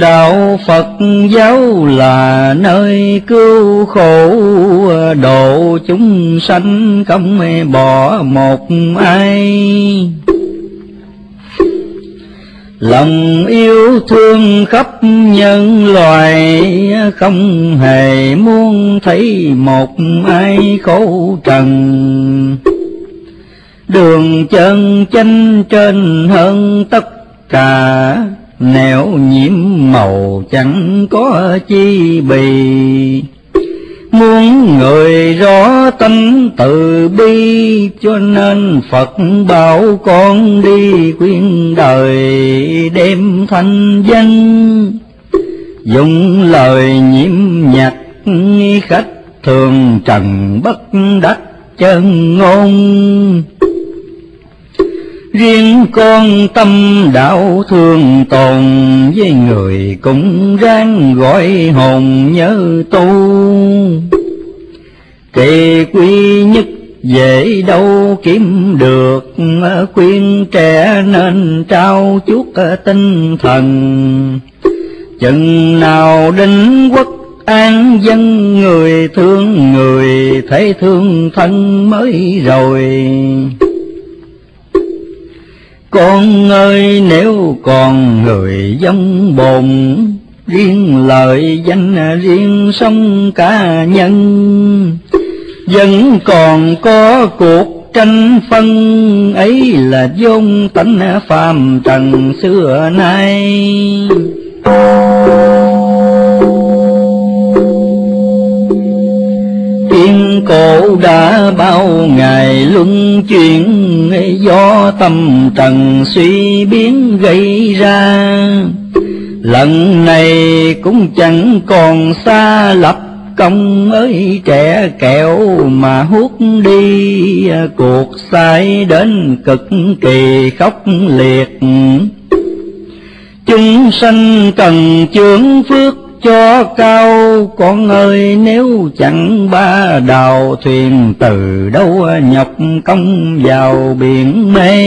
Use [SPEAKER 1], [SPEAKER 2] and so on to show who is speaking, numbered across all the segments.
[SPEAKER 1] Đạo Phật giáo là nơi cứu khổ, độ chúng sanh không bỏ một ai. Lòng yêu thương khắp nhân loại không hề muốn thấy một ai khổ trần. Đường chân chánh trên hơn tất cả nẻo nhiễm màu chẳng có chi bì Muốn người rõ tâm từ bi, Cho nên Phật bảo con đi khuyên đời đem thanh danh. Dùng lời nhiễm nhạc khách thường trần bất đắc chân ngôn Riêng con tâm đạo thương tồn với người cũng ráng gọi hồn nhớ tu. Kỳ quy nhất dễ đâu kiếm được, khuyên trẻ nên trao chút tinh thần. Chừng nào đinh quốc an dân người thương người, thấy thương thân mới rồi. Con ơi nếu còn người giống bồn, riêng lợi danh riêng sống cá nhân, vẫn còn có cuộc tranh phân ấy là vốn tánh phàm trần xưa nay. Thiên cổ đã bao ngày luân chuyển, Do tâm trần suy biến gây ra. Lần này cũng chẳng còn xa lập công ơi, trẻ kẹo mà hút đi, Cuộc sai đến cực kỳ khốc liệt. Chúng sanh cần chướng phước cho cao, con ơi, nếu chẳng ba đào thuyền, từ đâu nhọc công vào biển mê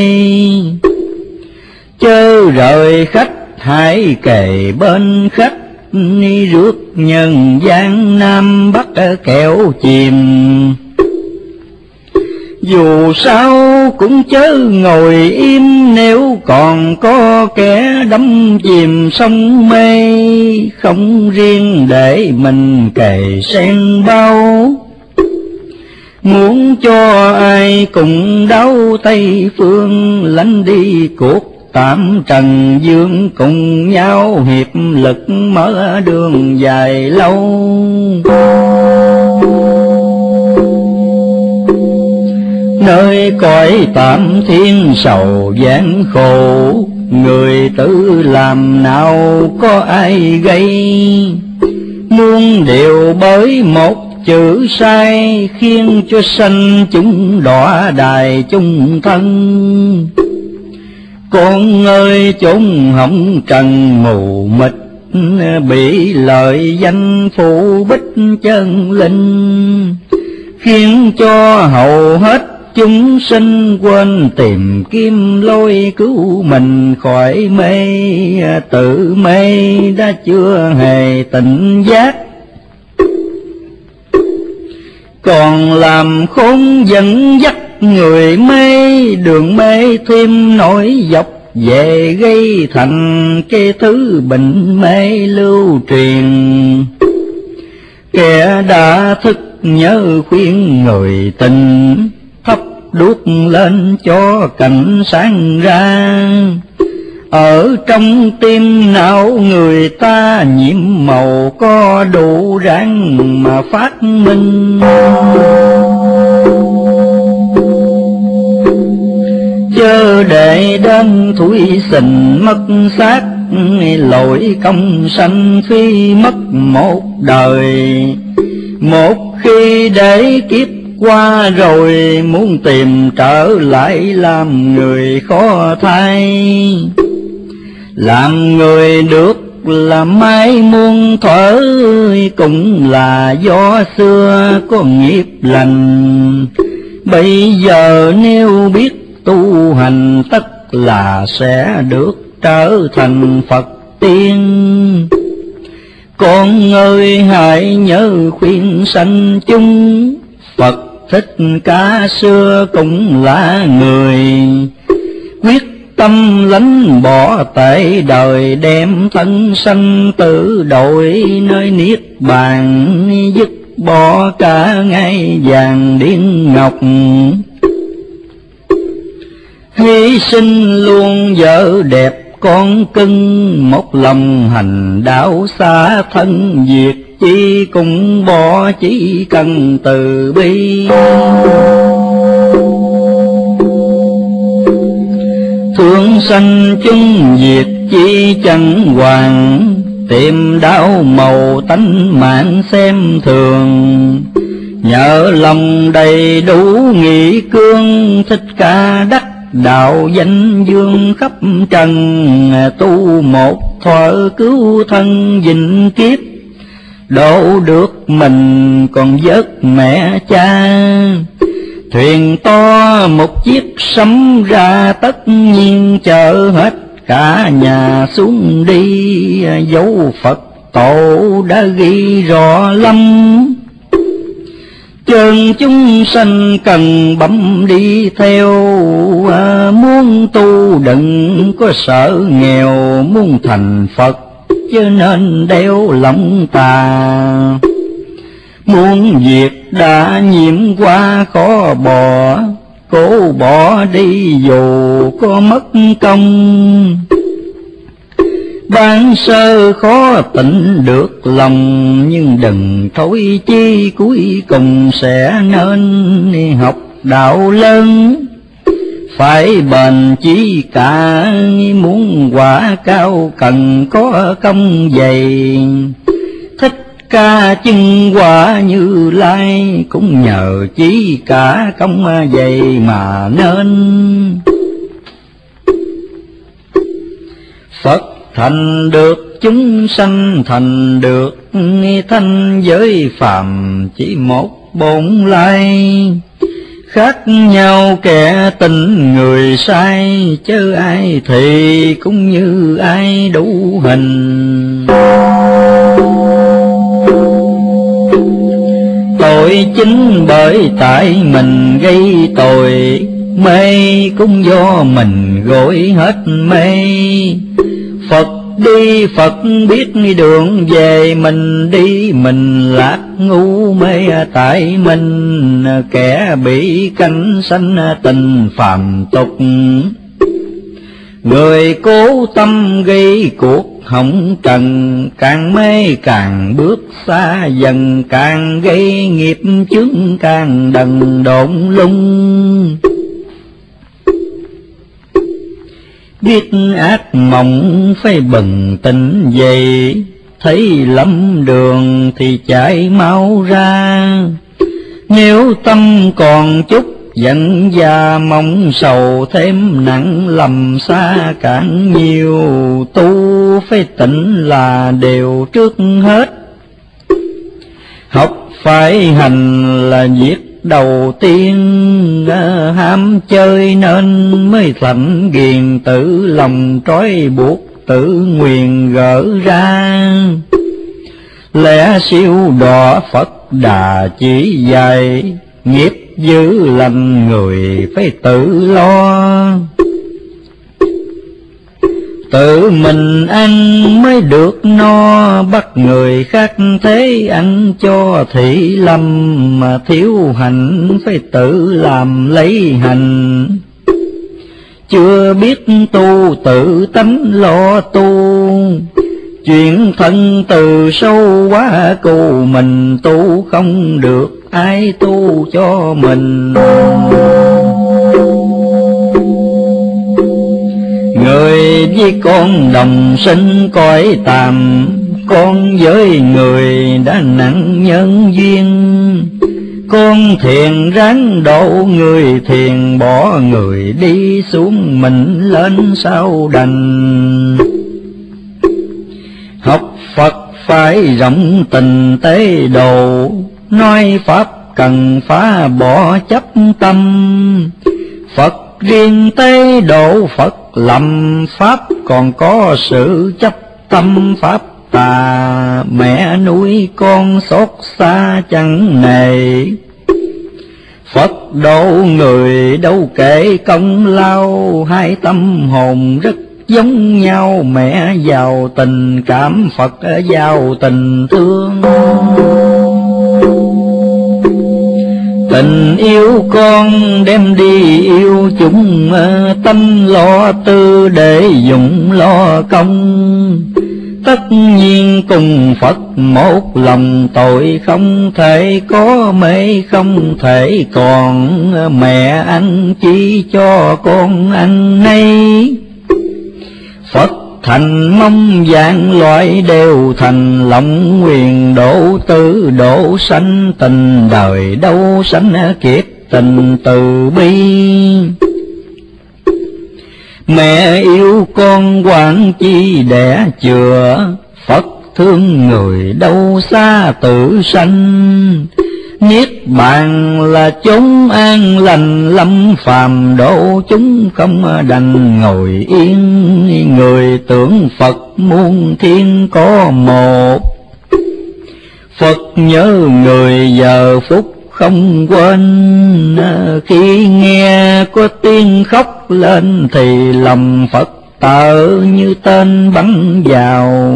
[SPEAKER 1] chớ rời khách, hãy kề bên khách ni rước nhân gian nam bắc kẹo chìm. Dù sao cũng chớ ngồi im, nếu còn có kẻ đắm chìm sông mê, không riêng để mình kề sen bao muốn cho ai cùng đau, tây phương lánh đi cuộc tạm trần, dương cùng nhau hiệp lực mở đường dài lâu. Nơi cõi tạm thiên sầu gian khổ, người tự làm nào có ai gây? Muôn điều bởi một chữ sai, khiến cho sanh chúng đọa đài chung thân. Con ơi, chúng hỏng trần mù mịt, bị lợi danh phụ bích chân linh, khiến cho hầu hết chúng sinh quên tìm kim lôi cứu mình khỏi mê. Tự mê đã chưa hề tỉnh giác. Còn làm khốn dẫn dắt người mê, đường mê thêm nổi dọc về gây thành cái thứ bệnh mê lưu truyền. Kẻ đã thức nhớ khuyên người tình đuốc lên cho cảnh sáng ra. Ở trong tim não người ta nhiễm màu có đủ ráng mà phát minh. Chớ để đơn thủy sình mất xác, lỗi công sanh phi mất một đời. Một khi để kiếp qua rồi muốn tìm trở lại làm người khó thay. Làm người được là mai muôn thở cũng là do xưa có nghiệp lành. Bây giờ nếu biết tu hành, tất là sẽ được trở thành phật tiên. Con ơi, hãy nhớ khuyên sanh chung, Phật thích ca xưa cũng là người. Quyết tâm lánh bỏ tệ đời, Đem thân sanh tử đổi nơi niết bàn, Dứt bỏ cả ngay vàng điên ngọc. Hy sinh luôn vợ đẹp con cưng, một lòng hành đạo xa thân diệt chi cũng bỏ chỉ cần từ bi. Thương sanh chung diệt chi chẳng hoàng, tìm đau màu tánh mạng xem thường. Nhờ lòng đầy đủ nghị cương, thích ca đắc đạo danh dương khắp trần, tu một thuở cứu thân dình kiếp đổ được mình còn vớt mẹ cha. Thuyền to một chiếc sấm ra tất nhiên chở hết cả nhà xuống đi. Dấu phật tổ đã ghi rõ lắm. Chân chúng sanh cần bấm đi theo. À, muốn tu đừng có sợ nghèo muốn thành phật cho nên đeo lòng tà. Muốn việc đã nhiễm qua khó bỏ, cố bỏ đi dù có mất công. Ban sơ khó tỉnh được lòng, nhưng đừng thối chi cuối cùng sẽ nên học đạo lớn phải bền chí cả, muốn quả cao cần có công dày. Thích ca chân quả như lai, cũng nhờ chí cả công dày mà nên. Phật thành được, chúng sanh thành được, thanh giới phàm chỉ một bổn lai khác nhau kẻ tình người sai, chớ ai thì cũng như ai đủ hình. Tội chính bởi tại mình gây tội, mê cũng do mình gội hết mê. Phật đi Phật biết đường về mình, đi mình lạc ngu mê tại mình. Kẻ bị cánh sanh tình phàm tục. Người cố tâm gây cuộc hỏng trần, càng mê càng bước xa dần, càng gây nghiệp chướng càng đần độn lung. Biết ác mộng phải bừng tỉnh dậy, thấy lắm đường thì chạy mau ra. Nếu tâm còn chút giận già mong sầu thêm nặng, lầm xa càng nhiều, tu phải tỉnh là đều trước hết. Học phải hành là việc đầu tiên ờ, ham chơi nên mới thành ghiền tử, lòng trói buộc tử nguyền gỡ ra. Lẽ siêu đỏ phật đà chỉ dạy, nghiệp dữ lành người phải tự lo. Tự mình ăn mới được no, bắt người khác thế ăn cho thị lâm, mà thiếu hành phải tự làm lấy hành. Chưa biết tu tự tánh lo tu, chuyện thân từ sâu quá cù mình tu không được, ai tu cho mình. Với con đồng sinh cõi tạm con với người đã nặng nhân duyên. Con thiền ráng độ người thiền bỏ, người đi xuống mình lên sau đành. Học Phật phải rộng tình tế đồ nói Pháp cần phá bỏ chấp tâm. Phật riêng tế độ, Phật lầm pháp còn có sự chấp tâm pháp tà. Mẹ nuôi con xót xa chẳng nề. Phật độ người đâu kể công lao, hai tâm hồn rất giống nhau. Mẹ giàu tình, cảm Phật giàu tình thương. Tình yêu con đem đi yêu chúng ờ, Tâm lo tư để dụng lo công. Tất nhiên cùng Phật một lòng, tội không thể có, mê không thể còn. Mẹ ăn chỉ cho con ăn nay Phật thành mong dạng loại đều thành lòng quyền độ tư độ sanh tình, đời đâu sanh kiếp tình từ bi. Mẹ yêu con quản chi đẻ chừa, Phật thương người đâu xa tự sanh. Niết bàn là chúng an lành, lâm phàm độ chúng không đành. Ngồi yên, Người tưởng Phật muôn thiên có một. Phật nhớ người giờ phút không quên. Khi nghe có tiếng khóc lên Thì lòng Phật tự như tên bắn vào.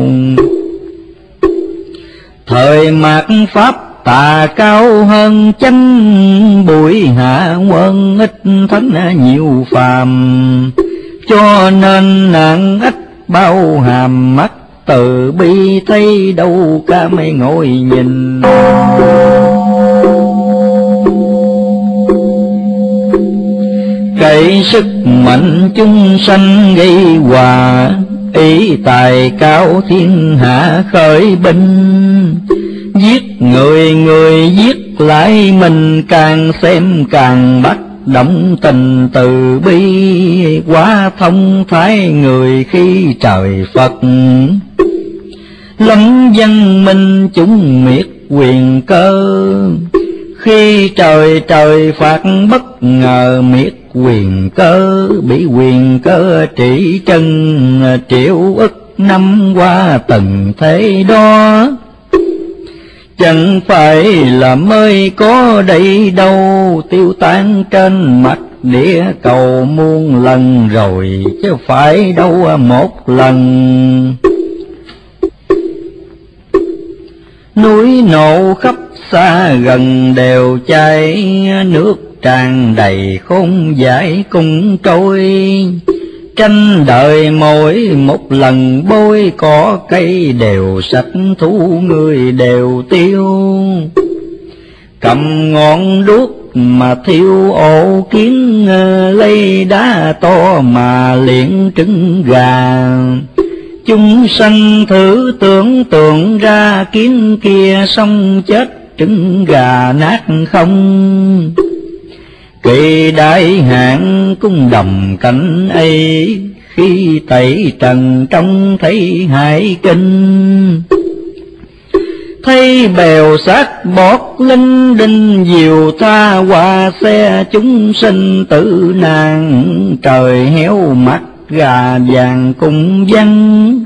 [SPEAKER 1] Thời mạt Pháp tà cao hơn chánh, bụi hạ quân ít thánh nhiều phàm. Cho nên nạn ít bao hàm mắt, từ bi thấy đâu cả mấy ngồi nhìn. Cậy sức mạnh chúng sanh gây hòa, ý tài cao thiên hạ khởi binh giết, người người giết lại mình càng xem càng bắt động tình từ bi. Quá thông thái người khi trời Phật. Lâm dân minh chúng miệt quyền cơ. Khi trời trời phạt bất ngờ miệt quyền cơ, bị quyền cơ trị chân, triệu ức năm qua từng thế đó. Chẳng phải là mới có đây đâu. Tiêu tan trên mặt địa cầu muôn lần rồi, Chứ phải đâu một lần. Núi nổ khắp xa gần đều cháy Nước tràn đầy không giải cùng trôi tranh đời mỗi một lần, bôi cỏ cây đều sạch, thú người đều tiêu. Cầm ngọn đuốc mà thiêu, ổ kiến lấy đá to mà liễn trứng gà. Chúng sanh thử tưởng tượng ra kiến kia xong chết, trứng gà nát không. Kỳ đại hạn cung đồng cảnh ấy, Khi tẩy trần trong thấy hải kinh. Thấy bèo sát bọt linh đinh diều tha qua xe chúng sinh tử nàng, Trời héo mắt gà vàng cùng dân.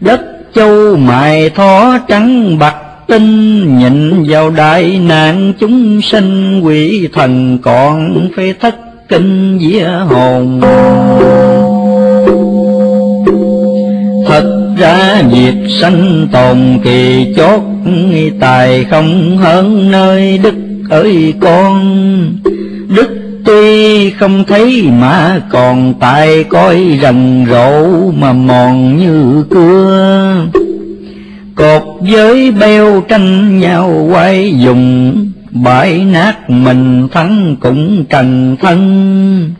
[SPEAKER 1] Đất châu mài thó trắng bạc tinh nhịn vào đại nạn chúng sinh, quỷ thần còn phải thất kinh vía hồn. Thật ra việc sanh tồn kỳ chốt, tài không hơn nơi đức ơi con. Đức tuy không thấy mà còn tài coi rần rộ mà mòn như cưa cột giới beo tranh nhau quay dùng. Bãi nát mình thắng cũng trần thân.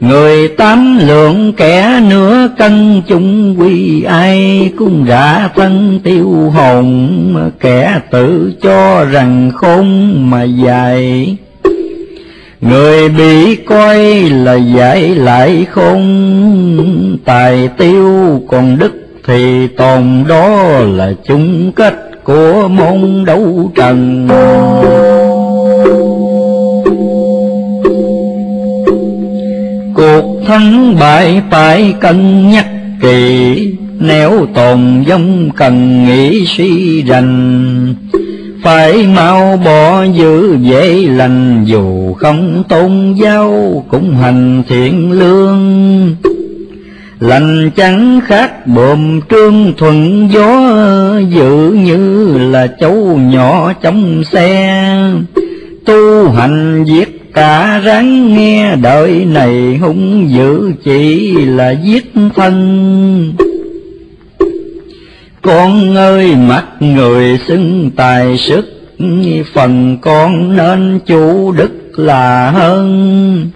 [SPEAKER 1] Người tám lượng kẻ nửa cân chung quy ai cũng rã thân. Tiêu hồn kẻ tự cho rằng khôn mà dài. Người bị coi là giải lại khôn, tài tiêu còn đức thì tồn đó là chung kết của môn đấu trần. Cuộc thắng bại phải cân nhắc kỳ nếu tồn vong cần nghĩ suy rành. Phải mau bỏ giữ dễ lành, dù không tôn giáo cũng hành thiện lương lành chẳng khác bồm trương thuận gió dự như là cháu nhỏ trong xe. Tu hành giết cả ráng nghe, đời này hung dữ chỉ là giết thân. Con ơi, mắt người xưng tài sức, phần con nên chủ đức là hơn.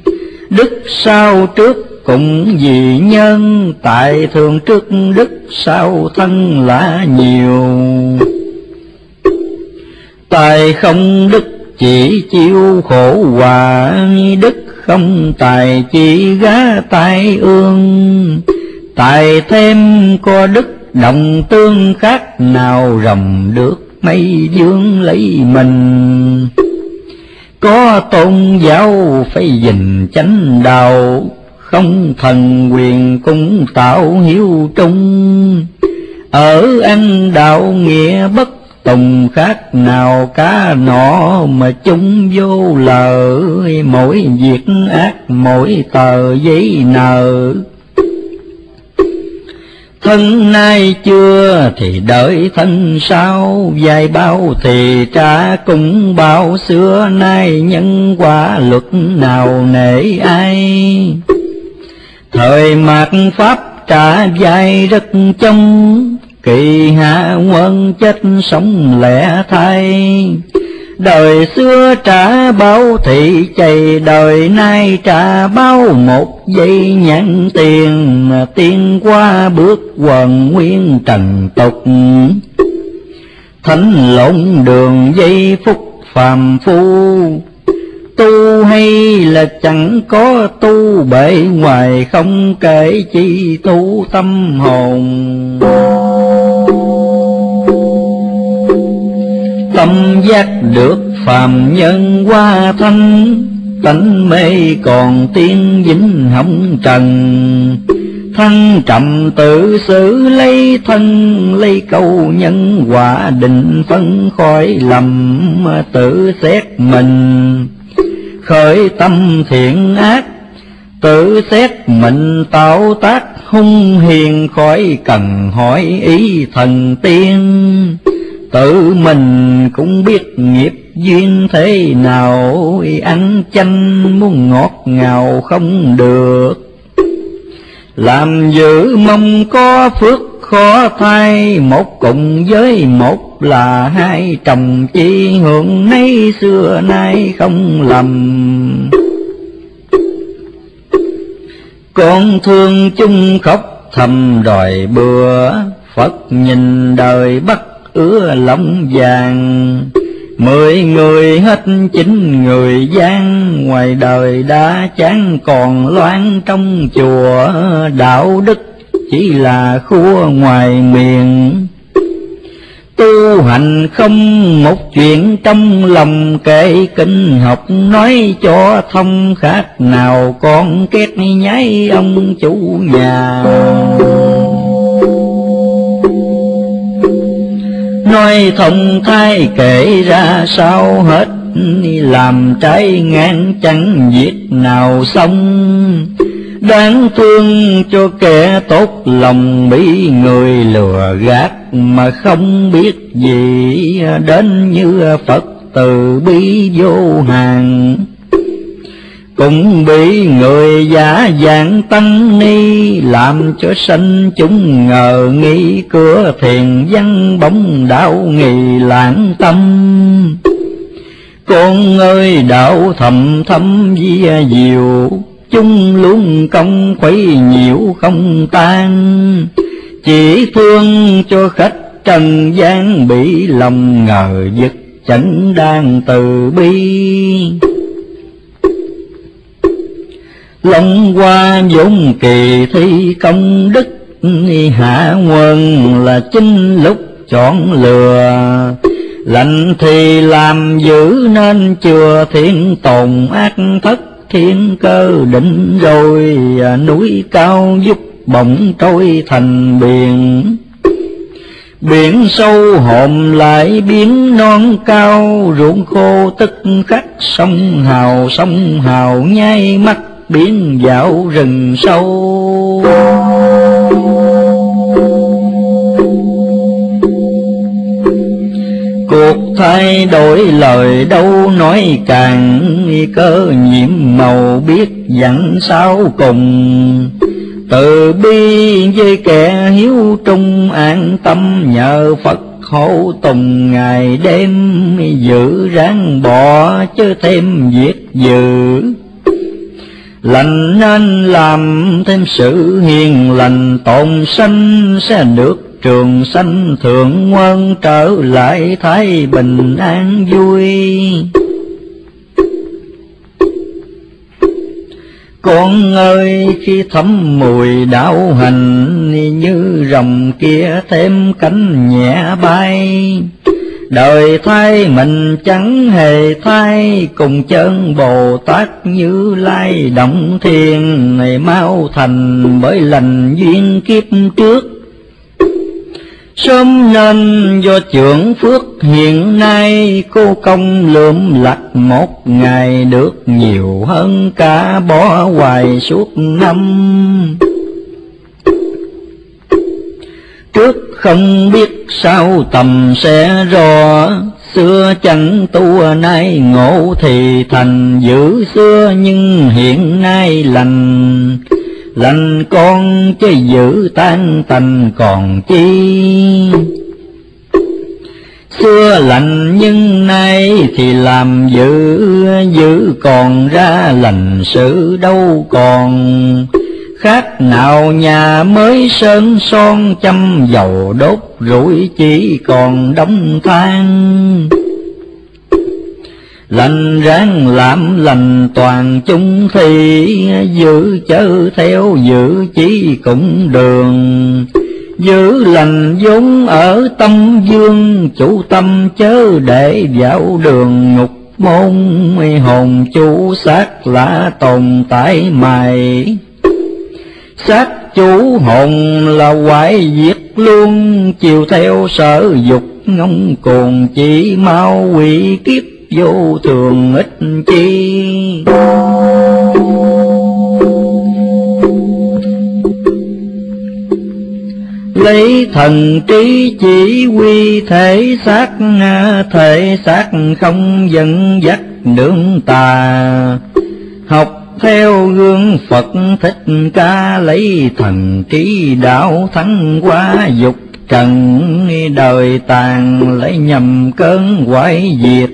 [SPEAKER 1] Đức sau trước cũng vì nhân, tại thường trước đức sau thân là nhiều. Tài không đức chỉ chịu khổ hòa đức không tài chỉ gá tai ương. Tài thêm có đức, đồng tương khác nào rồng được mây dương lấy mình. Có tôn giáo phải dình chánh đạo không thần quyền cũng tạo hiếu trung. Ở ăn đạo nghĩa bất tùng khác nào cá nọ mà chúng vô lời mỗi việc ác, mỗi tờ giấy nợ. Thân nay chưa thì đợi thân sau. Dài bao thì trả cũng bao. Xưa nay nhân quả luật nào nể ai? Thời mạt pháp trả dài rất trong kỳ hạ quân chết sống lẻ thay đời xưa trả bao thị chày, đời nay trả bao một giây nhãn tiền. Tiên qua bước quần nguyên trần tục. Thánh lộn đường dây phúc phàm phu tu hay là chẳng có tu, bể ngoài không kể chi tu tâm hồn. Tâm giác được phàm nhân qua thanh tánh mê còn tiên vĩnh hỏng trần. Thân trầm tự xử lấy thân, lấy câu nhân quả định phân khỏi lầm, tự xét mình khởi tâm thiện ác, tự xét mình tạo tác hung hiền khỏi cần hỏi ý thần tiên. Tự mình cũng biết nghiệp duyên thế nào ăn chanh muốn ngọt ngào không được. Làm giữ mong có phước khó thay một cùng với một là hai. Chồng chi hưởng nấy xưa nay không lầm. Con thương chung khóc thầm đòi bừa phật nhìn đời bắt ứa lòng vàng. Mười người hết chín người gian, ngoài đời đã chán còn loan trong chùa. Đạo đức chỉ là khua ngoài miền. Tu hành không một chuyện trong lòng kể kinh học, nói cho thông khác nào con két nháy ông chủ nhà. Nói thông thai kể ra sao hết, làm trái ngang chẳng việc nào xong đáng thương cho kẻ tốt lòng bị người lừa gạt mà không biết gì đến như phật từ bi vô hàng. Cũng bị người giả dạng tăng ni làm cho sanh chúng ngờ nghi cửa thiền văn bóng đạo nghi lãng tâm. Con ơi, đạo thầm thâm vi diệu chung luôn công khuấy nhiễu không tan. Chỉ thương cho khách trần gian bị lòng ngờ vực chẳng đang từ bi. Lòng qua dũng kỳ thi công đức, hạ quân là chính lúc chọn lừa. Lạnh thì làm giữ nên chừa thiên tồn ác thất thiên cơ định rồi à, núi cao giúp bỗng trôi thành biển Biển sâu hồn lại biến non cao, Ruộng khô tức khắc sông hào, sông hào nhai mắt biến dạo rừng sâu. Cuộc thay đổi lời đâu nói càng, Cơ nhiễm màu biết dặn sao cùng. Từ bi với kẻ hiếu trung an tâm nhờ Phật hộ tùng ngày đêm giữ ráng bỏ chứ thêm việc dự lành nên làm thêm sự hiền lành tồn sanh sẽ được trường sanh thượng quân trở lại thái bình an vui. Con ơi, khi thấm mùi đạo hành, Như rồng kia thêm cánh nhẹ bay. Đời thay mình chẳng hề thay Cùng chân Bồ Tát như lai động thiên Này mau thành bởi lành duyên kiếp trước. Sớm nên do trưởng phước hiện nay cô công lượm lặt một ngày được nhiều hơn cả bỏ hoài suốt năm. Trước không biết sao tầm sẽ rõ, xưa chẳng tu nay ngộ thì thành giữ xưa nhưng hiện nay lành lành con chứ giữ tan tành còn chi? Xưa lành nhưng nay thì làm giữ giữ còn ra lành sự đâu còn. Khác nào nhà mới sơn son chăm dầu đốt rủi chỉ còn đóng than lành ráng làm lành, toàn chung thi, giữ chớ theo, giữ chỉ cũng đường. Giữ lành vốn ở tâm dương, chủ tâm chớ để vào đường ngục môn. Hồn chủ xác là tồn tại mày. Xác chủ hồn là hoại diệt luôn, chiều theo sở dục ngông cuồng chỉ mau quỷ kiếp vô thường ít chi? Lấy thần trí chỉ quy thể xác thể xác không dẫn dắt đường tà. Học theo gương Phật thích ca lấy thần trí đạo thắng qua dục trần đời tàn lấy nhầm cơn quái diệt.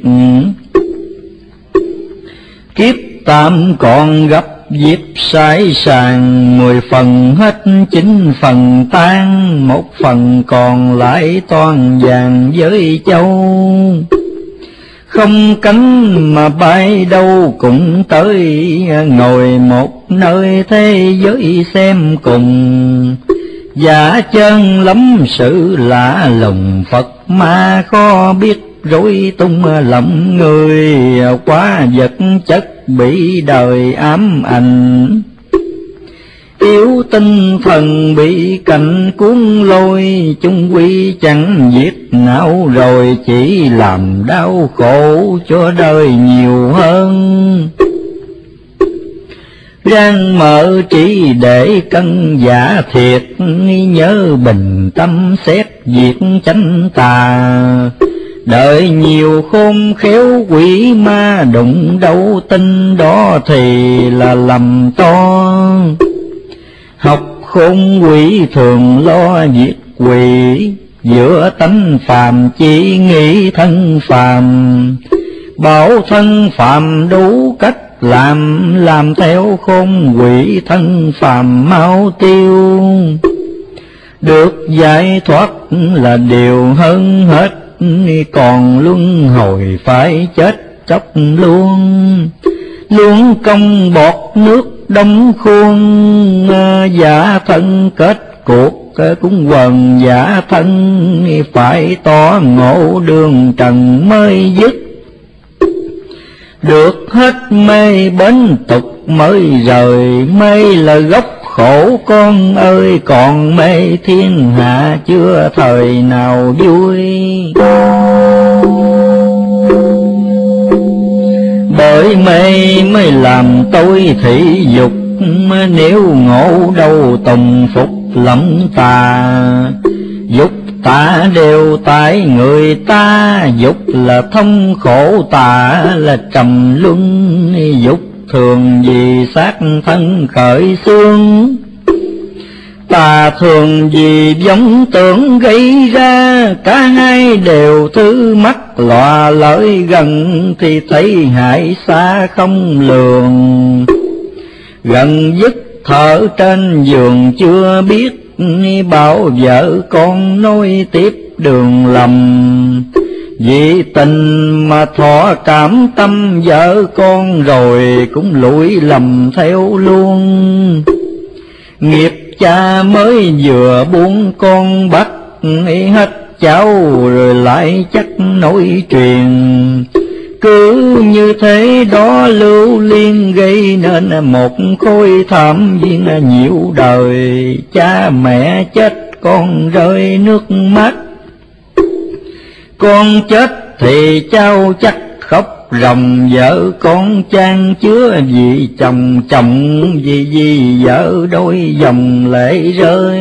[SPEAKER 1] Kiếp tạm còn gặp dịp sai sàng, mười phần hết chín phần tan, một phần còn lại toàn vàng với châu. Không cánh mà bay đâu cũng tới, ngồi một nơi thế giới xem cùng. Giả chân lắm sự lạ lùng, Phật ma khó biết rối tung lòng người. Quá vật chất bị đời ám ảnh. Yếu tinh thần bị cảnh cuốn lôi chung quy chẳng giết não rồi, chỉ làm đau khổ cho đời nhiều hơn. Rang mở chỉ để cân giả thiệt, Nhớ bình tâm xét việc chánh tà. Đợi nhiều khôn khéo quỷ ma đụng đâu tin đó thì là lầm to. Học khôn quỷ thường lo việc quỷ, Giữa tánh phàm chỉ nghĩ thân phàm, Bảo thân phàm đủ cách làm làm theo khôn quỷ thân phàm mau tiêu. Được giải thoát là điều hơn hết, còn luân hồi phải chết chóc luôn. Luôn công bọt nước đông khuôn giả thân kết cuộc cũng quần giả thân, phải tỏ ngộ đường trần mới dứt được hết mê bến tục mới rời mê là gốc khổ. Con ơi còn mê thiên hạ chưa thời nào vui. Bởi mê mới làm tôi thị dục nếu ngộ đâu tùng phục lẫm tà, dục ta đều tại người ta, dục là thông khổ ta là trầm luân, dục thường vì xác thân khởi xương. Ta thường vì giống tưởng gây ra, cả hai đều thứ mắt lọa lợi gần thì thấy hại xa không lường. Gần dứt thở trên giường chưa biết bảo vợ con nối tiếp đường lầm vì tình mà thọ cảm tâm, vợ con rồi cũng lụi lầm theo luôn. Nghiệp cha mới vừa buông con bắt hết cháu rồi lại chắc nối truyền cứ như thế đó lưu liên gây nên một khối thảm viên nhiều đời. Cha mẹ chết, con rơi nước mắt. Con chết thì cháu chắc khóc ròng, vợ con trang chứa vì chồng chồng, vì vì vợ đôi dòng lệ rơi.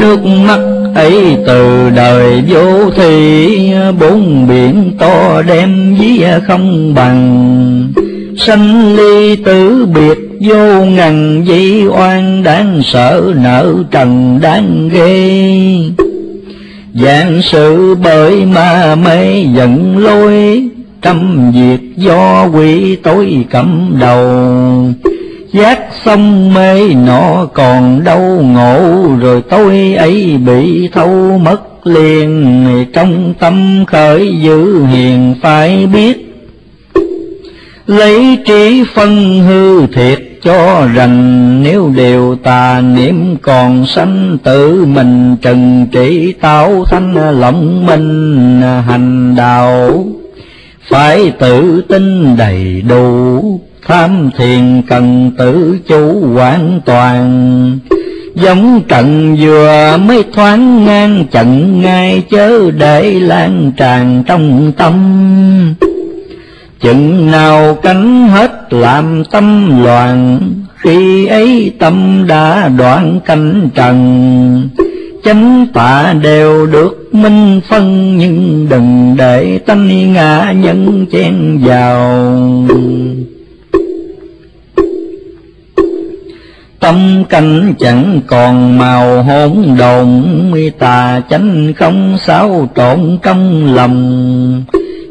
[SPEAKER 1] Nước mắt ấy từ đời vô thị bốn biển to đem ví không bằng. Sanh ly tử biệt vô ngần, dĩ oan đáng sợ, nợ trần đáng ghê. Dạng sự bởi ma mê giận lôi, trăm việc do quỷ tối cầm đầu giác xong mê nọ còn đâu ngộ, rồi tôi ấy bị thâu mất liền. Trong tâm khởi giữ hiền, phải biết lấy trí phân hư thiệt cho rằng nếu đều tà niệm còn sanh tự mình, trần trị tạo thanh lộng minh hành đạo. Phải tự tin đầy đủ tham thiền cần tự chủ hoàn toàn. Giống trận vừa mới thoáng ngang, trận ngay chớ để lan tràn trong tâm. Chừng nào cánh hết làm tâm loạn, khi ấy tâm đã đoạn cánh trần. Chánh tạ đều được minh phân, nhưng đừng để tánh ngã nhân chen vào. Tâm canh chẳng còn, màu hỗn độn tà chánh không, xáo trộn trong lòng.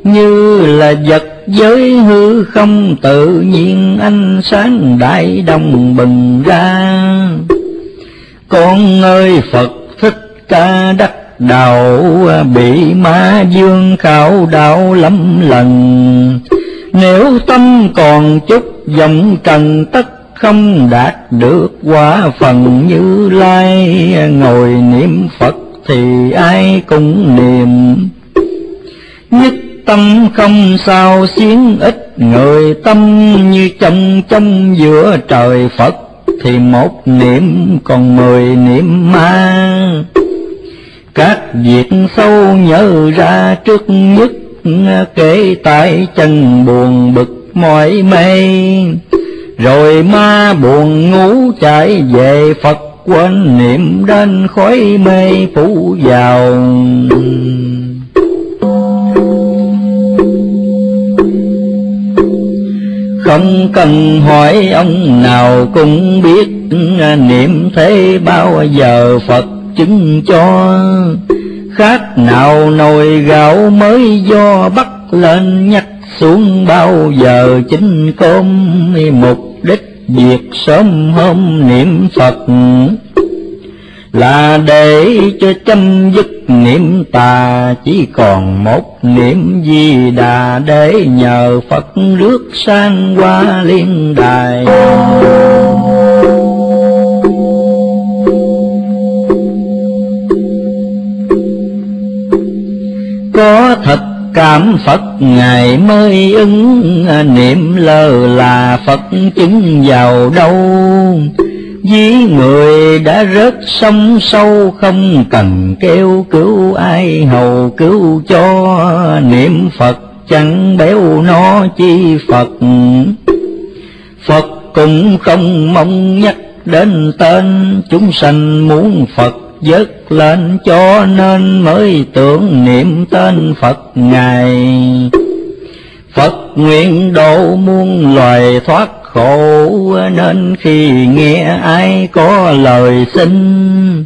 [SPEAKER 1] Như là vật giới hư không, tự nhiên ánh sáng đại đồng bừng ra. Con ơi phật thích ca đắc đạo, bị ma dương khảo đạo lắm lần. Nếu tâm còn chút vọng trần tất không đạt được quả phần như lai. Ngồi niệm phật thì ai cũng niệm nhất tâm không sao xiến ít, người tâm như trong trong giữa trời Phật, thì một niệm còn mười niệm ma. Các việc sâu nhớ ra trước nhất, kể tại chân buồn bực mỏi mây rồi ma buồn ngủ chạy về Phật quên niệm đến khói mê phủ vào. Không cần hỏi ông nào cũng biết, niệm thế bao giờ Phật chứng cho. Khác nào nồi gạo mới do bắt lên nhắc xuống bao giờ chính cơm, mục đích việc sớm hôm niệm Phật là để cho chấm dứt niệm tà, chỉ còn một niệm di đà để nhờ Phật rước sang qua liên đài. Có thật cảm Phật, ngài mới ứng, niệm lơ là Phật chứng vào đâu? Ví người đã rớt sông sâu, không cần kêu cứu ai hầu cứu cho. Niệm Phật chẳng béo nó chi Phật. Phật cũng không mong nhắc đến tên chúng sanh muốn Phật dứt lên cho nên mới tưởng niệm tên Phật Ngài. Phật nguyện độ muôn loài thoát khổ, nên khi nghe ai có lời xin,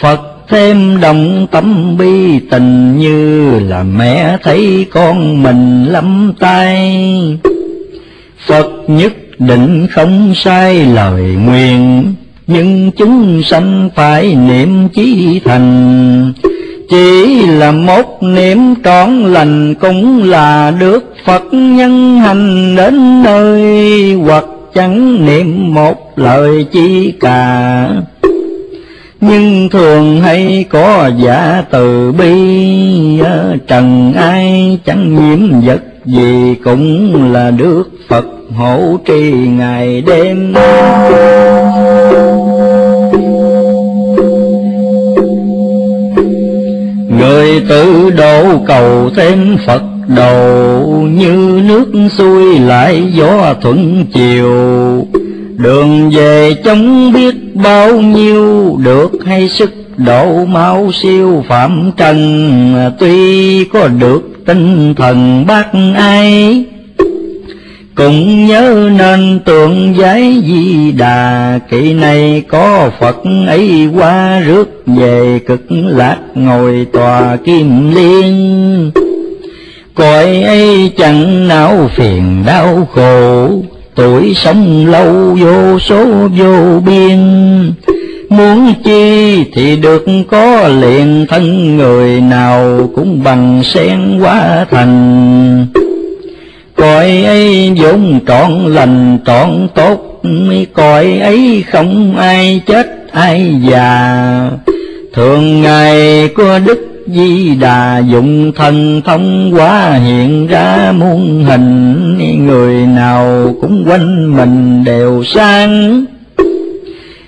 [SPEAKER 1] Phật thêm đồng tâm bi tình như là mẹ thấy con mình lắm tay Phật nhất định không sai lời nguyện nhưng chúng sanh phải niệm chí thành. Chỉ là một niệm trọn lành cũng là được Phật nhân hành đến nơi, hoặc chẳng niệm một lời chi cả. Nhưng thường hay có giả từ bi trần ai chẳng nhiễm vật gì cũng là được Phật hộ trì ngày đêm. Người tự độ cầu thêm Phật đầu. Như nước xuôi lại gió thuận chiều. Đường về chống biết bao nhiêu, được hay sức độ mau siêu phạm trần. Tuy có được tinh thần bác ai cũng nhớ nên tượng giấy di đà, kỳ này có phật ấy qua rước về cực lạc ngồi tòa kim liên. Cõi ấy chẳng não phiền đau khổ, tuổi sống lâu vô số vô biên. Muốn chi thì được có liền thân người nào cũng bằng sen quá thành cõi ấy vốn trọn lành, trọn tốt. Cõi ấy không ai chết, ai già. Thường ngày có đức di đà dụng thần thông quá hiện ra muôn hình. Người nào cũng quanh mình đều sang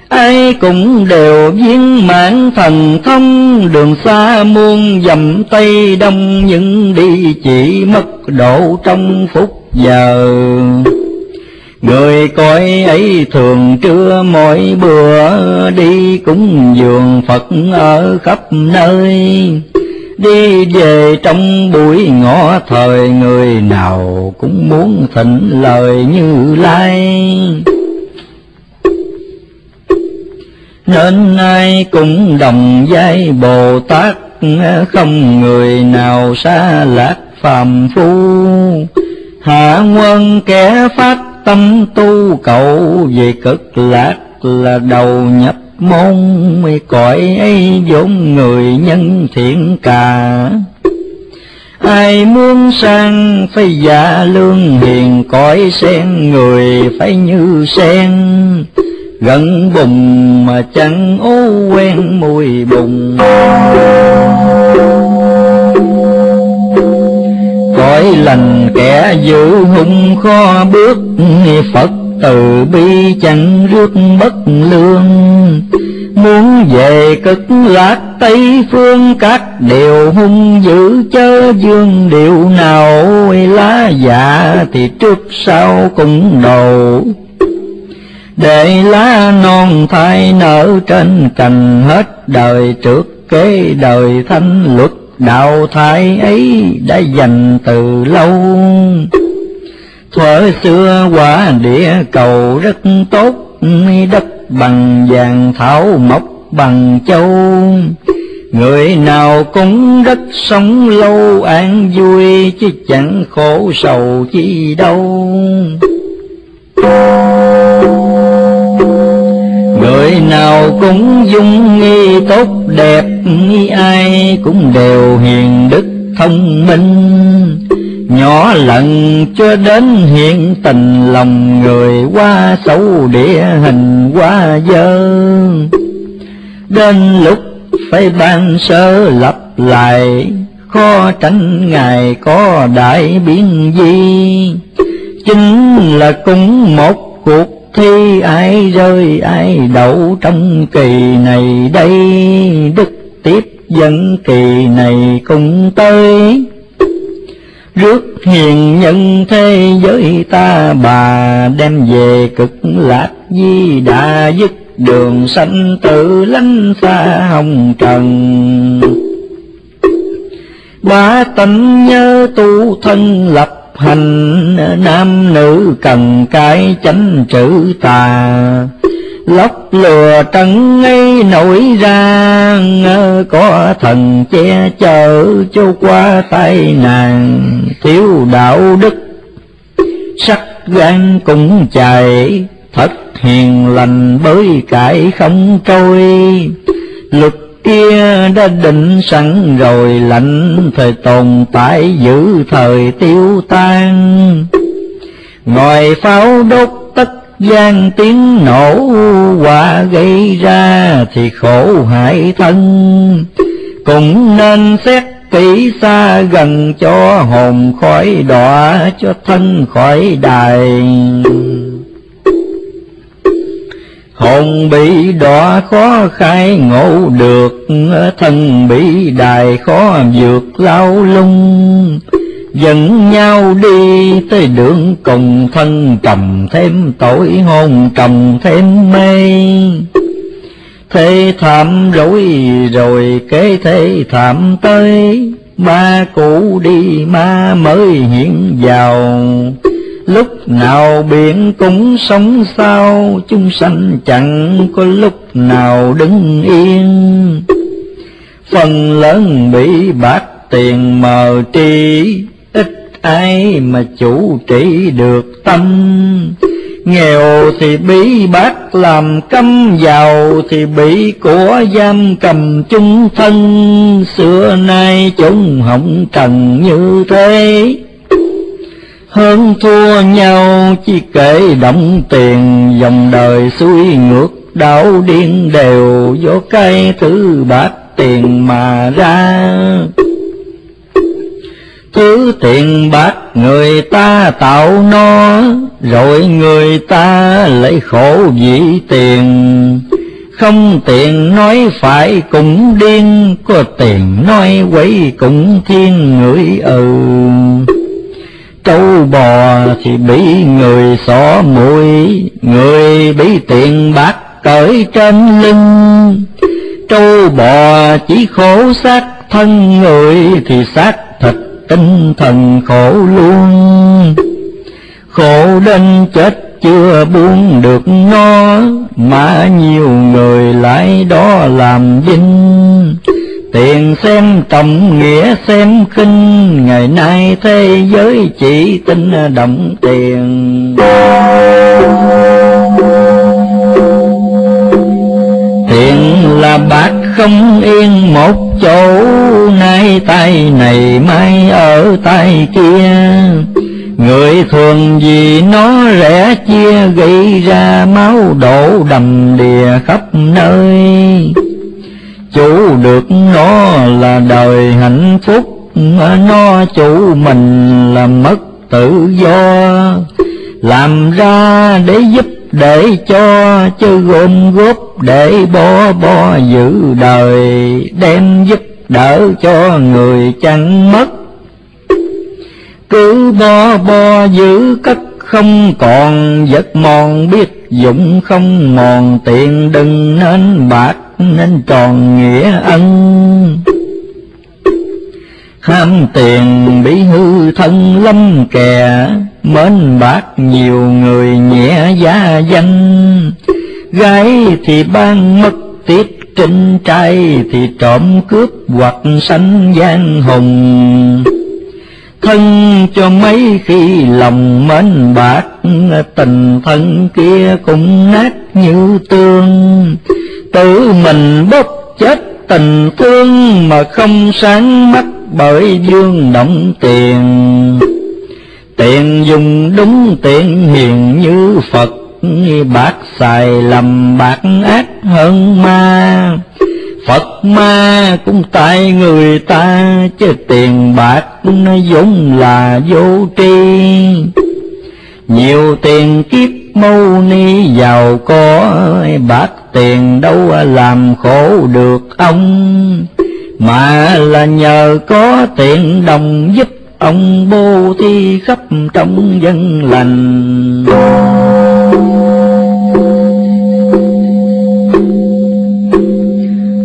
[SPEAKER 1] ai cũng đều viên mãn thần thông, đường xa muôn dặm tây đông nhưng đi chỉ mất độ trong phút giờ. Người coi ấy thường trưa mỗi bữa, đi cúng dường phật ở khắp nơi. Đi về trong buổi ngõ, thời người nào cũng muốn thịnh lời như lai. Nên ai cũng đồng giai bồ tát không người nào xa lạc phàm phu. Hạ quân kẻ phát tâm tu cầu về cực lạc là đầu nhập môn cõi ấy vốn người nhân thiện cả. Ai muốn sang phải giả lương hiền, cõi sen người phải như sen gần bùng mà chẳng ô quen mùi bùng. Cõi lành kẻ giữ hung kho bước phật từ bi chẳng rước bất lương. Muốn về cực lạc tây phương, các điều hung dữ chớ dương điều nào. Lá dạ thì trước sau cũng đầu để lá non thay nở trên cành hết đời trước kế đời thanh luật, đạo thái ấy đã dành từ lâu. Thuở xưa quả địa cầu rất tốt, đất bằng vàng thảo mộc bằng châu. Người nào cũng rất sống lâu, an vui chứ chẳng khổ sầu chi đâu. Nào cũng dung nghi tốt đẹp, ai cũng đều hiền đức thông minh. Nhỏ lần cho đến hiện tình lòng người qua xấu địa hình qua dơ. Đến lúc phải ban sơ lập lại, khó tránh ngài có đại biến gì chính là cũng một cuộc thi ai rơi, ai đậu trong kỳ này đây? Đức tiếp dẫn kỳ này cùng tới. Rước hiền nhân thế giới ta, bà đem về cực lạc di đà, dứt đường sanh tự lánh xa hồng trần. Ba tánh nhớ tu thân lập hành, nam nữ cần cái chánh trữ tà. Lóc lừa trần ngay nổi ra có thần che chở cho qua tay nàng. Thiếu đạo đức, sắc gan cũng chạy thất hiền lành bới cải không trôi. Luật kia đã định sẵn rồi, lạnh thời tồn tại giữ thời tiêu tan. Ngồi pháo đốt tất gian tiếng nổ quả gây ra thì khổ hại thân. Cũng nên xét kỹ xa gần cho hồn khỏi đọa, cho thân khỏi đài hồn bị đọa khó khai, ngộ được thân bị đài khó vượt lao lung. Dẫn nhau đi tới đường cùng thân, trầm thêm tội hồn, trầm thêm mê. Thế thảm rối rồi kế thế thảm tới ma cũ đi ma mới hiện vào lúc nào biển cũng sống sao, chúng sanh chẳng có lúc nào đứng yên. Phần lớn bị bát tiền mờ tri, ít ai mà chủ trị được tâm. Nghèo thì bị bác làm câm, giàu thì bị của giam cầm chung thân. Xưa nay chúng hỏng trần như thế hơn thua nhau chỉ kể động tiền, dòng đời xuôi ngược, đảo điên đều do cây thứ bát tiền mà ra. Thứ tiền bạc người ta tạo nó, rồi người ta lấy khổ vì tiền. Không tiền nói phải cũng điên, có tiền nói quấy cũng thiên người ừ trâu bò thì bị người xỏ mũi, người bị tiền bạc cởi trên lưng. Trâu bò chỉ khổ xác thân người thì xác thịt tinh thần khổ luôn. Khổ đến chết chưa buông được nó mà nhiều người lại đó làm vinh tiền xem trọng nghĩa xem khinh, ngày nay thế giới chỉ tin động tiền. Tiền là bạc không yên một chỗ, nay tay này mai ở tay kia. Người thường vì nó rẻ chia gây ra máu đổ đầm đìa khắp nơi chủ được nó là đời hạnh phúc, nó chủ mình là mất tự do. Làm ra để giúp, để cho, chứ gom góp để bo bo giữ đời, đem giúp đỡ cho người chẳng mất. Cứ bo bo giữ cất không còn vật mòn biết dụng không mòn, tiền đừng nên bạc nên tròn nghĩa ân. Ham tiền bị hư thân lâm kè, mến bạc nhiều người nhẹ gia danh. Gái thì ban mất tiết trinh, trai thì trộm cướp hoặc sanh gian hùng. Thân cho mấy khi lòng mến bạc, tình thân kia cũng nát như tương tự mình bốc chết tình thương mà không sáng mắt bởi dương động tiền tiền dùng đúng tiền hiền như phật bạc xài lầm bạc ác hơn ma Phật ma cũng tại người ta, chứ tiền bạc nó vốn là vô tri. Nhiều tiền kiếp mâu ni giàu có, bạc tiền đâu làm khổ được ông, mà là nhờ có tiền đồng giúp ông bố thi khắp trong dân lành.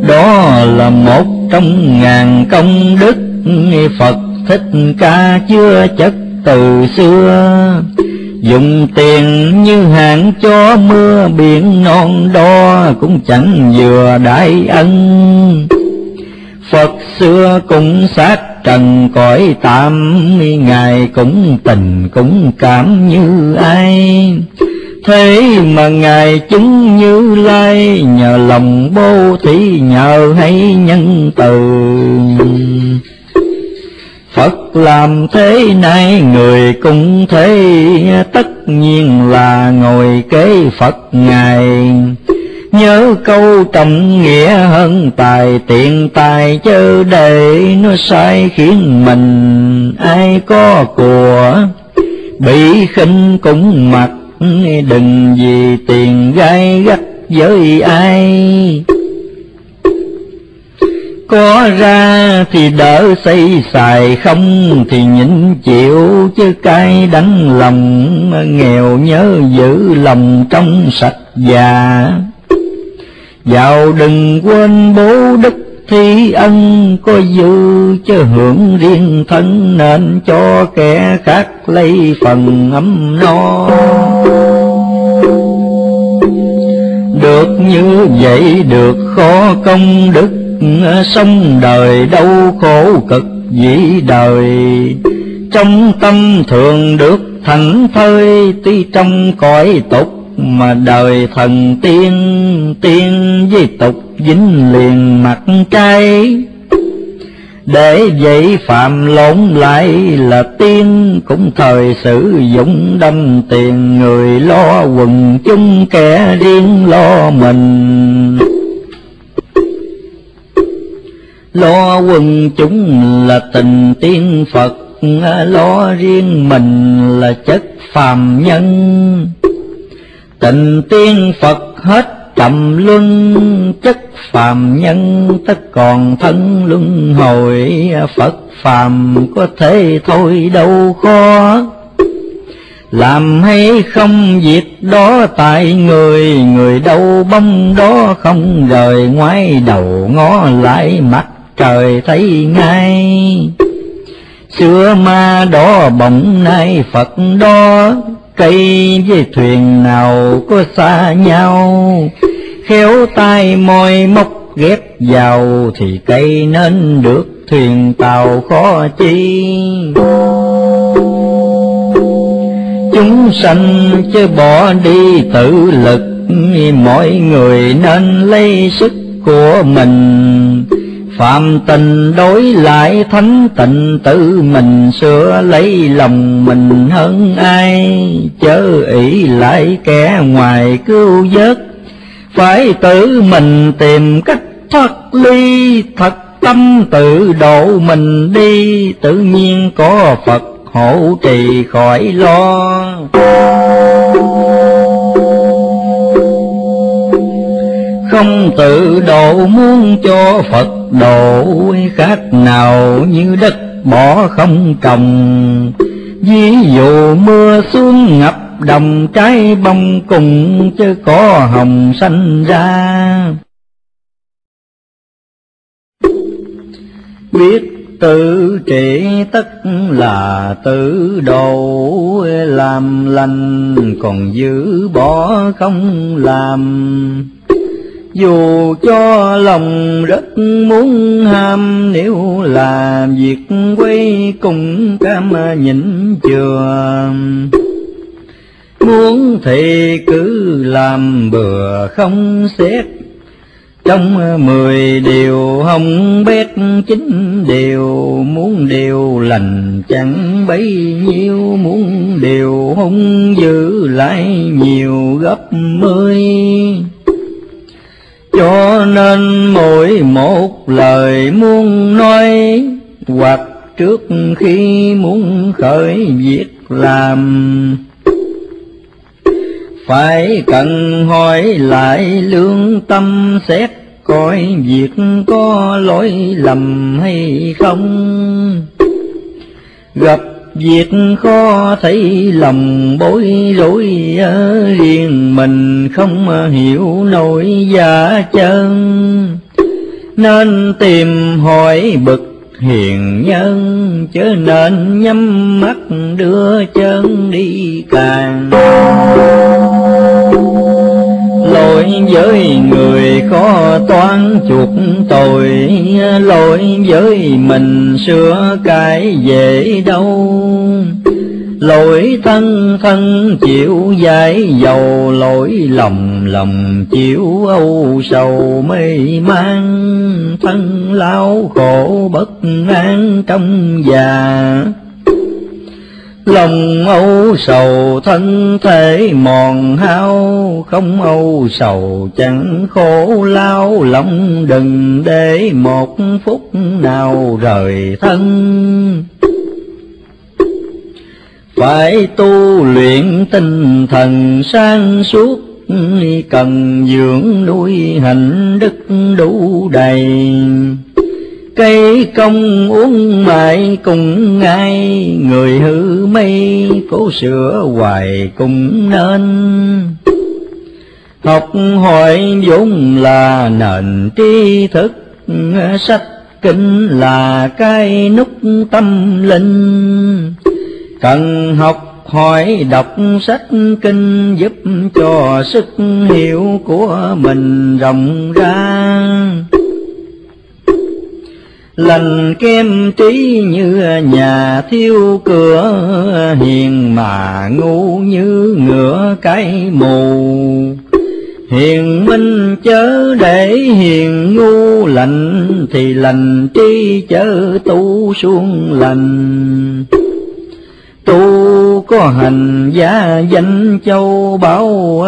[SPEAKER 1] Đó là một trong ngàn công đức Phật Thích Ca chưa chất từ xưa Dùng tiền như hạn cho mưa, biển non đo Cũng chẳng vừa đại ân. Phật xưa cũng sát trần cõi tạm, Ngài cũng tình cũng cảm như ai. Thế mà Ngài chứng như lai, Nhờ lòng bố thí nhờ hay nhân từ làm thế này người cũng thế, Tất nhiên là ngồi kế Phật Ngài. Nhớ câu trọng nghĩa hơn tài, tiện tài chớ để nó sai khiến mình. Ai có của, bị khinh cũng mặc, đừng vì tiền gai gắt với ai có ra thì đỡ xây xài, không thì nhịn chịu. Chứ cay đắng lòng nghèo nhớ giữ lòng trong sạch già. Giàu đừng quên bố đức thi ân, có dư chứ hưởng riêng thân, nên cho kẻ khác lấy phần ấm no. Được như vậy được khó công đức sống đời đau khổ cực dĩ đời. Trong tâm thường được thành thơi, tuy trong cõi tục mà đời thần tiên tiên với tục dính liền mặt trai để vậy phạm lộn lại là tiên, cũng thời sử dụng đâm tiền người lo quần chung kẻ điên lo mình lo quần chúng là tình tiên phật, lo riêng mình là chất phàm nhân. Tình tiên phật hết trầm luân, chất phàm nhân tất còn thân luân. Hồi phật phàm có thể thôi đâu khó. Làm hay không việc đó tại người người đâu bông đó không rời ngoái đầu ngó lại mặt trời thấy ngay. Xưa ma đó bỗng nay phật đó, cây với thuyền nào có xa nhau. Khéo tay môi móc ghép vào thì cây nên được thuyền tàu khó chi. Chúng sanh chứ bỏ đi tự lực, mọi người nên lấy sức của mình. Phạm tình đối lại thánh tình, tự mình sửa lấy lòng mình hơn ai. Chớ ỷ lại kẻ ngoài cứu vớt. Phải tự mình tìm cách thoát ly. Thật tâm tự độ mình đi. Tự nhiên có Phật hộ trì khỏi lo. Không tự độ muốn cho Phật độ khác nào như đất bỏ không trồng. Ví dụ mưa xuống ngập đồng trái bông cùng chứ có hồng xanh ra. Biết tự trị tất là tự độ, làm lành còn giữ bỏ không làm dù cho lòng rất muốn ham, nếu làm việc quay cùng cam nhịn chừa muốn thì cứ làm bừa không xét. Trong mười điều hồng bét chín điều muốn điều lành, chẳng bấy nhiêu muốn điều hung dữ lại nhiều gấp mươi nên mỗi một lời muốn nói, hoặc trước khi muốn khởi việc làm. Phải cần hỏi lại lương tâm xét coi việc có lỗi lầm hay không. Gặp việc khó thấy lòng bối rối riêng mình không hiểu nổi giả chân. Nên tìm hỏi bực hiền nhân, chớ nên nhắm mắt đưa chân đi càng lỗi với người khó toán chuộc tội, lỗi với mình sửa cái dễ đâu. Lỗi thân thân chịu giải dầu, lỗi lòng lòng chịu âu sầu mê mang thân lao khổ bất an trong già lòng âu sầu thân thể mòn hao, không âu sầu chẳng khổ lao. Lòng đừng để một phút nào rời thân. Phải tu luyện tinh thần sang suốt, cần dưỡng nuôi hạnh đức đủ đầy cây công uống mãi cùng ngay người hư mây cố sửa hoài cũng nên. Học hỏi vốn là nền tri thức, sách kinh là cái nút tâm linh. Cần học hỏi đọc sách kinh giúp cho sức hiểu của mình rộng ra lành kem trí như nhà thiêu cửa, hiền mà ngu như ngựa cái mù. Hiền minh chớ để hiền ngu lành, thì lành trí chớ tu xuống lành. Tu có hành gia danh châu bảo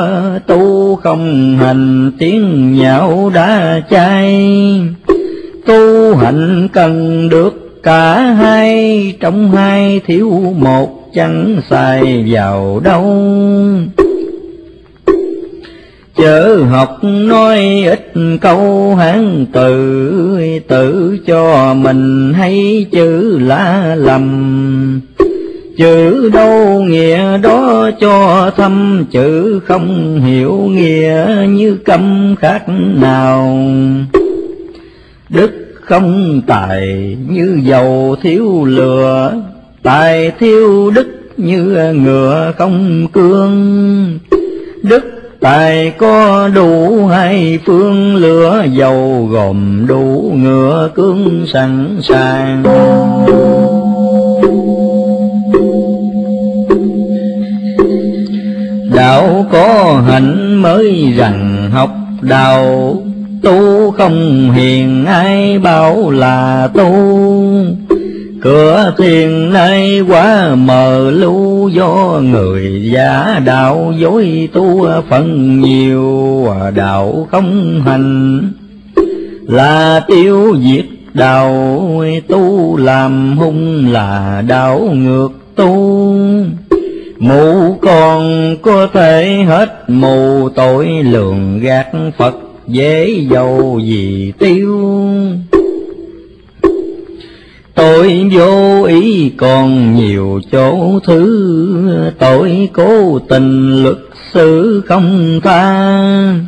[SPEAKER 1] tu không hành tiếng nhạo đã chai tu hành cần được cả hai, trong hai thiếu một chẳng xài vào đâu. Chớ học nói ít câu hán tự tự cho mình hay chữ lá lầm. Chữ đâu nghĩa đó cho thâm, chữ không hiểu nghĩa như câm khác nào đức không tài như dầu thiếu lửa, tài thiếu đức như ngựa không cương. Đức tài có đủ hai phương, lửa dầu gồm đủ ngựa cương sẵn sàng. Đạo có hạnh mới rằng học đạo tu không hiền, ai bảo là tu. Cửa thiền nay quá mờ, lu do người giả đạo dối tu phần nhiều đạo không hành. Là tiêu diệt đạo tu làm hung là đạo ngược tu. Mù còn có thể hết mù tội lường gạt phật dễ dầu gì tiêu. Tội vô ý còn nhiều chỗ thứ, tội cố tình luật sự không tha.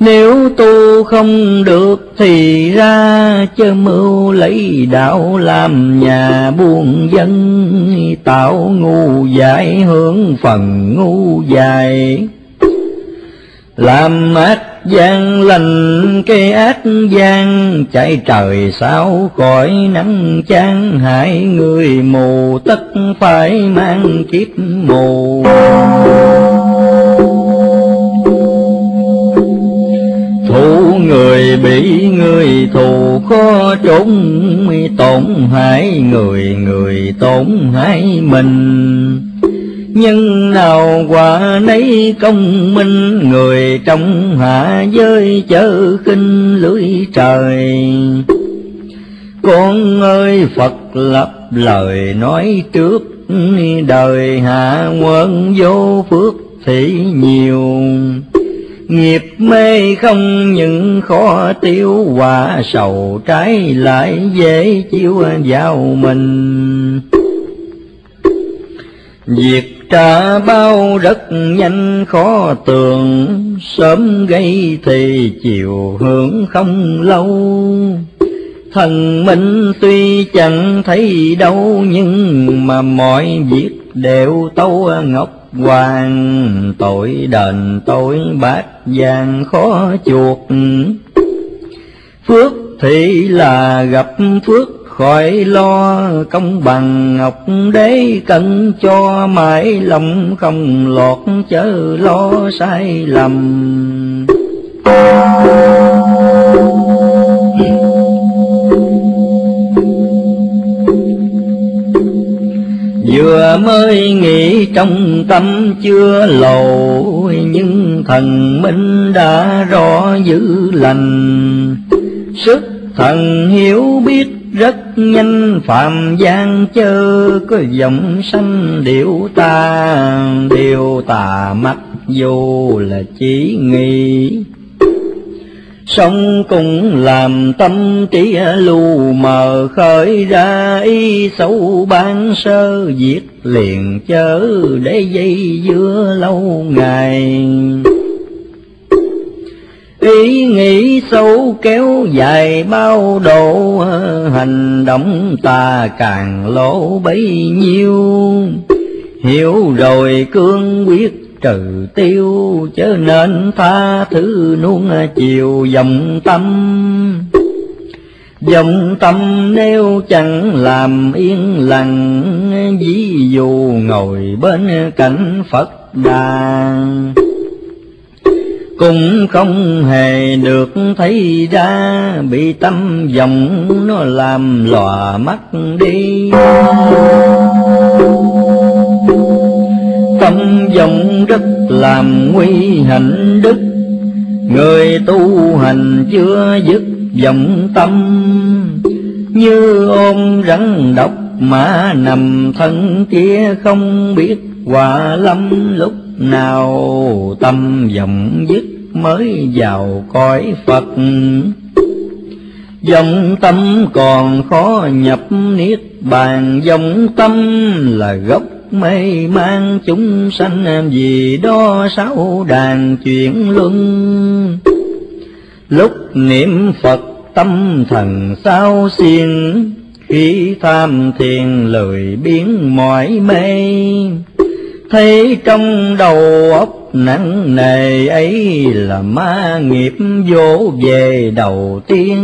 [SPEAKER 1] Nếu tu không được thì ra chớ mưu lấy đạo làm nhà buôn dân, tạo ngu dại hướng phần ngu dài. Làm ác gian lành cây ác gian chạy trời sao khỏi nắng chán hại người mù tất phải mang kiếp mù. Thù người bị người, thù khó trốn. Tổn hại người người tổn hại mình nhân nào quả nấy công minh, người trong hạ giới chớ kinh lưỡi trời. Con ơi, phật lập lời nói trước, đời hạ quân vô phước thì nhiều. Nghiệp mê không những khó tiêu, hòa sầu trái lại dễ chiêu vào mình. Việc trả bao rất nhanh, khó tường. Sớm gây thì chiều hưởng không lâu. Thần minh tuy chẳng thấy đâu, nhưng mà mọi việc đều tâu ngọc hoàng. Tội đền tội bát vàng khó chuộc. Phước thì là gặp phước khỏi lo công bằng ngọc đế cần cho mãi lòng không lọt chớ lo sai lầm. Vừa mới nghĩ trong tâm chưa lầu nhưng thần minh đã rõ dữ lành. Sức thần hiểu biết rất nhanh phạm gian chớ có giọng sanh điệu ta. Điều tà mắt dù là chỉ nghi. Sống cùng làm tâm trí lù mờ, khởi ra ý xấu ban sơ diệt liền chớ để dây dưa lâu ngày ý nghĩ xấu kéo dài bao độ, hành động ta càng lỗ bấy nhiêu. Hiểu rồi cương quyết trừ tiêu, chớ nên tha thứ nuông chiều dòng tâm. Dòng tâm nếu chẳng làm yên lặng, ví dụ ngồi bên cạnh phật đàn cũng không hề được thấy ra, bị tâm vọng nó làm lòa mắt đi. Tâm vọng rất làm nguy hạnh đức, người tu hành chưa dứt vọng tâm. Như ôm rắn độc mà nằm thân kia không biết hòa lâm lúc nào tâm vọng dứt mới vào cõi Phật. Dòng tâm còn khó nhập niết bàn, dòng tâm là gốc mê mang chúng sanh vì đó sáu đàn chuyển luân. Lúc niệm Phật tâm thần sao xiên, khi tham thiền lười biến mỏi mê, thấy trong đầu óc nặng nề ấy là ma nghiệp vô về đầu tiên.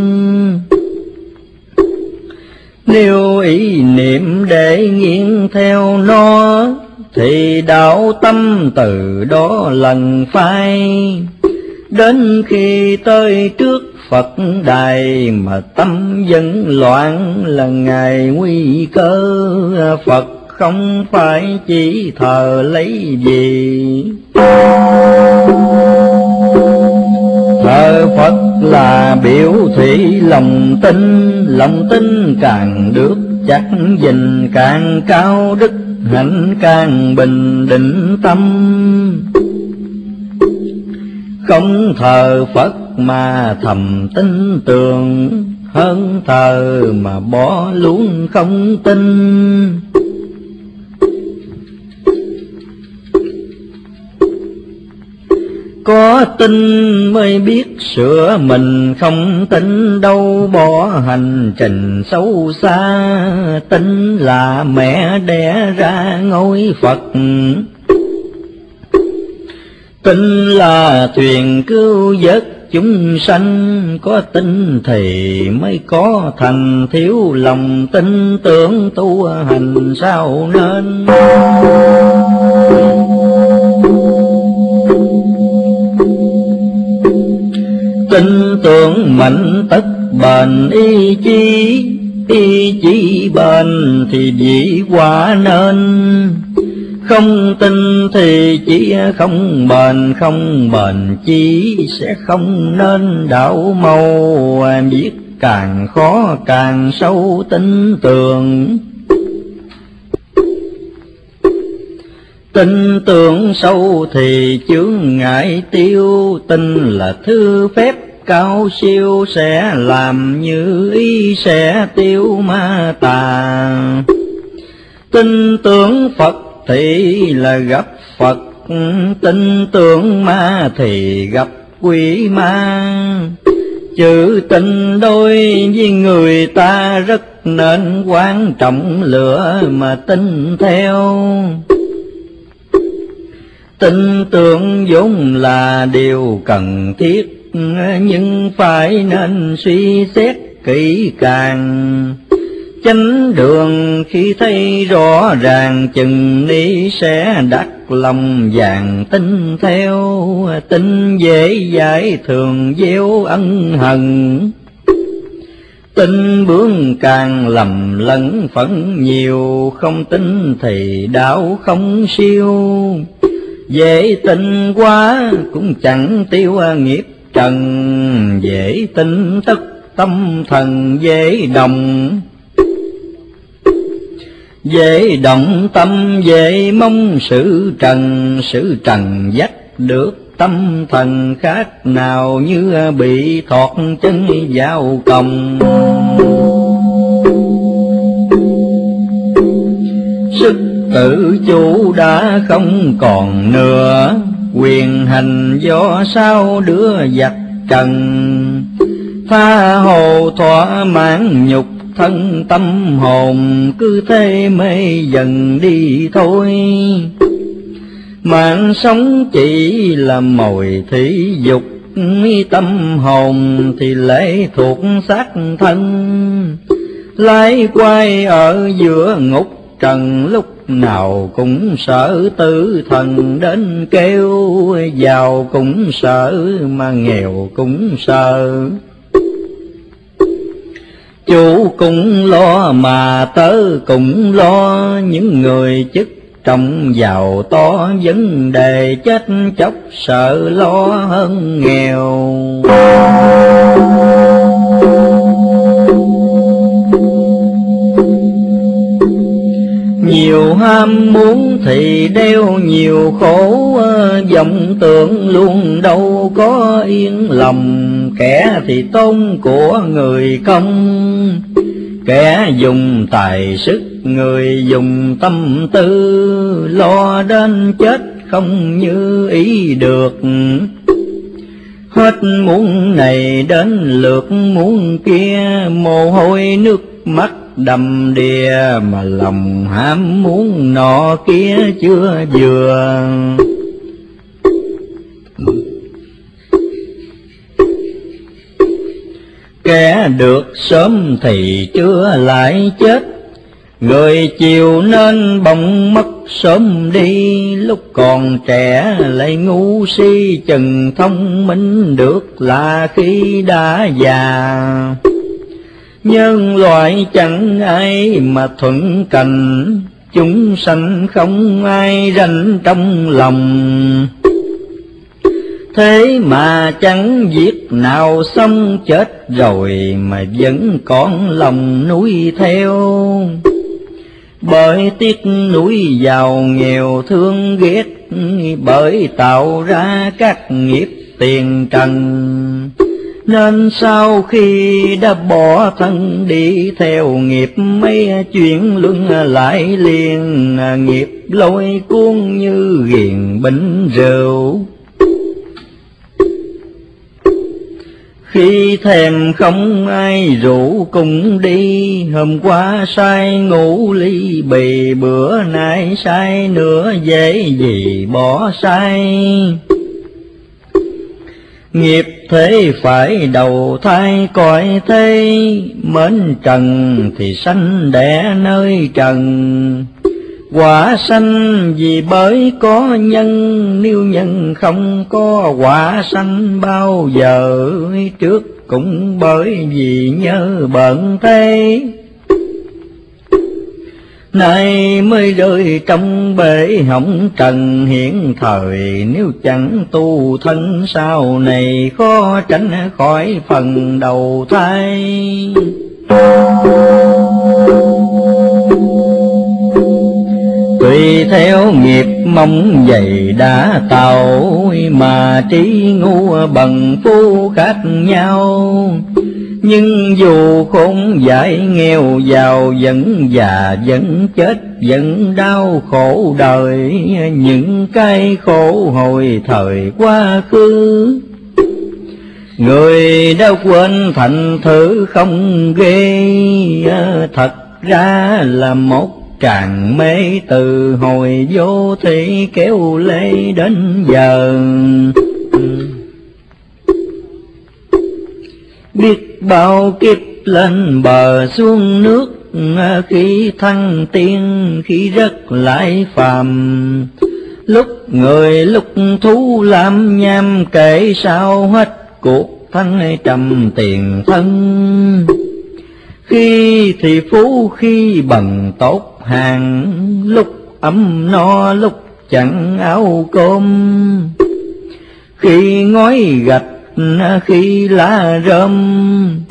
[SPEAKER 1] Nếu ý niệm để nghiêng theo nó, thì đạo tâm từ đó lần phai. Đến khi tới trước Phật đài mà tâm vẫn loạn là ngày nguy cơ Phật không phải chỉ thờ lấy gì. Thờ phật là biểu thị lòng tin lòng tin càng được chắc dình càng cao đức, hạnh càng bình định tâm. Không thờ phật mà thầm tin tưởng, hơn thờ mà bỏ luôn không tin. Có tin mới biết sửa mình không tin đâu. Bỏ hành trình xấu xa Tin là mẹ đẻ ra ngôi Phật. Tin là thuyền cứu vớt chúng sanh, Có tin thì mới có thành thiếu lòng tin tưởng tu hành sao nên? Tin tưởng mạnh tất bền ý chí ý chí bền thì dĩ quả nên. Không tin thì chỉ không bền không bền chí sẽ không nên. Đảo mâu biết càng khó càng sâu tin tưởng. Tin tưởng sâu thì chướng ngại tiêu, tin là thư phép cao siêu sẽ làm như ý sẽ tiêu ma tà. Tin tưởng phật thì là gặp phật, tin tưởng ma thì gặp quỷ ma. Chữ tình đôi với người ta rất nên quan trọng lửa mà tin theo. Tin tưởng vốn là điều cần thiết nhưng phải nên suy xét kỹ càng. Chánh đường khi thấy rõ ràng, chừng ni sẽ đắc lòng vàng tin theo. Tin dễ giải thường gieo ân hận. Tin bướng càng lầm lẫn phẫn nhiều, không tin thì đạo không siêu. Dễ tin quá cũng chẳng tiêu nghiệp trần dễ tin tất tâm thần dễ đồng. Dễ động tâm, dễ mong sự trần sự trần dắt được tâm thần khác nào như bị thọt chân vào còng. Sức tự chủ đã không còn nữa quyền hành do sao đưa giặc trần tha hồ thỏa mãn nhục thân tâm hồn, cứ thế mê dần đi thôi mạng sống chỉ là mồi thí dục tâm hồn thì lệ thuộc xác thân lái quay ở giữa ngục trần, lúc lúc nào cũng sợ tử thần đến kêu, giàu cũng sợ mà nghèo cũng sợ. Chủ cũng lo mà tớ cũng lo, những người chức trọng giàu to vấn đề chết chóc sợ lo hơn nghèo. Nhiều ham muốn thì đeo nhiều khổ ờ, vọng tưởng luôn đâu có yên lòng. Kẻ thì tôn của người công, kẻ dùng tài sức người dùng tâm tư. Lo đến chết không như ý được. Hết muốn này đến lượt muốn kia, mồ hôi nước mắt đâm đìa mà lòng ham muốn nọ kia chưa vừa. Kẻ được sớm thì chưa lại chết, người chiều nên bỗng mất sớm đi. Lúc còn trẻ lại ngu si, chừng thông minh được là khi đã già nhân loại chẳng ai mà thuận cành, chúng sanh không ai ranh trong lòng. Thế mà chẳng việc nào xong chết rồi mà vẫn còn lòng nuôi theo. Bởi tiếc núi giàu nghèo thương ghét, bởi tạo ra các nghiệp tiền trần nên sau khi đã bỏ thân đi, theo nghiệp mấy chuyện luân lại liền. Nghiệp lôi cuốn như ghiền bánh rượu. Khi thèm không ai rủ cùng đi, hôm qua say ngủ ly bì, bữa nay say nữa dễ gì bỏ say. Nghiệp thế phải đầu thai cõi thế, mến trần thì sanh đẻ nơi trần. Quả sanh vì bởi có nhân, nếu nhân không có quả sanh bao giờ, trước cũng bởi vì nhớ bận thế nay mới rơi trong bể hỏng trần hiện thời, nếu chẳng tu thân sau này khó tránh khỏi phần đầu thai. Tùy theo nghiệp mong dày đã tạo, mà trí ngu bằng phu khác nhau nhưng dù khốn dại nghèo giàu vẫn già, vẫn chết, vẫn đau khổ đời. Những cái khổ hồi thời quá khứ, người đã quên thành thử không ghê. Thật ra là một tràn mê từ hồi vô thị kéo lê đến giờ. Biết bao kiếp lên bờ xuống nước khi thăng tiên, khi rất lại phàm. Lúc người, lúc thú làm nham kể sao hết cuộc thân trầm tiền thân. Khi thì phú, khi bằng tốt hàng, lúc ấm no, lúc chẳng áo cơm. Khi ngói gạch khi lá râm,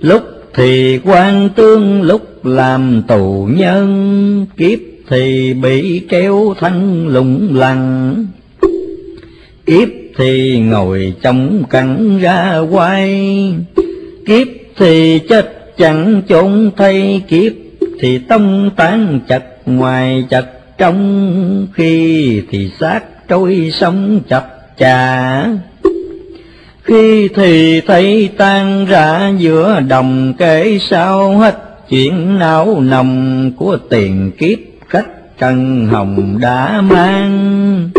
[SPEAKER 1] lúc thì quan tương lúc làm tù nhân kiếp thì bị kéo thân lủng lẳng kiếp thì ngồi trong cẳng ra quay kiếp thì chết chẳng chốn thay kiếp thì tông tán chặt ngoài chặt trong khi thì xác trôi sông chập chà khi thì thấy tan ra giữa đồng kể sao hết, chuyện não nồng của tiền kiếp khách trần hồng đã mang.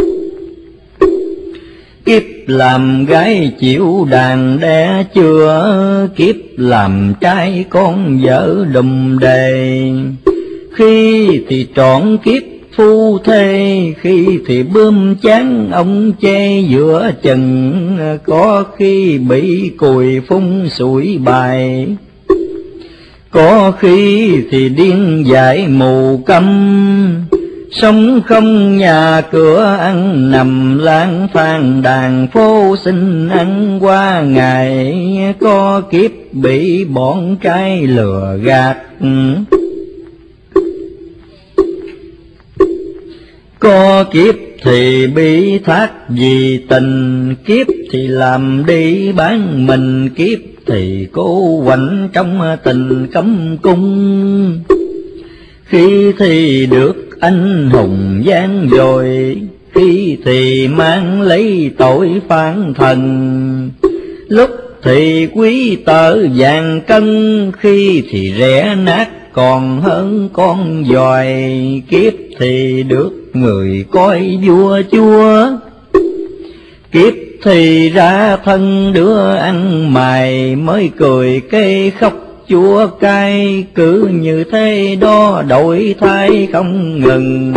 [SPEAKER 1] Kiếp làm gái chịu đàn đẻ chưa, kiếp làm trai con vợ đùm đề. Khi thì trọn kiếp phu thê. Khi thì bơm chán, ông che giữa chừng, có khi bị cùi phun sủi bài. Có khi thì điên dại mù câm, sống không nhà cửa ăn, nằm lang thang đàn phố xin ăn qua ngày. Có kiếp bị bọn trai lừa gạt có kiếp thì bị thác vì tình kiếp thì làm đi bán mình. Kiếp thì cố quạnh trong tình cấm cung. Khi thì được anh hùng gian rồi khi thì mang lấy tội phản thần. Lúc thì quý tợ vàng cân, khi thì rẻ nát còn hơn con dòi, kiếp thì được người coi vua chúa. Kiếp thì ra thân đứa ăn mày, mới cười cây khóc chúa cay. Cứ như thế đó đổi thay không ngừng.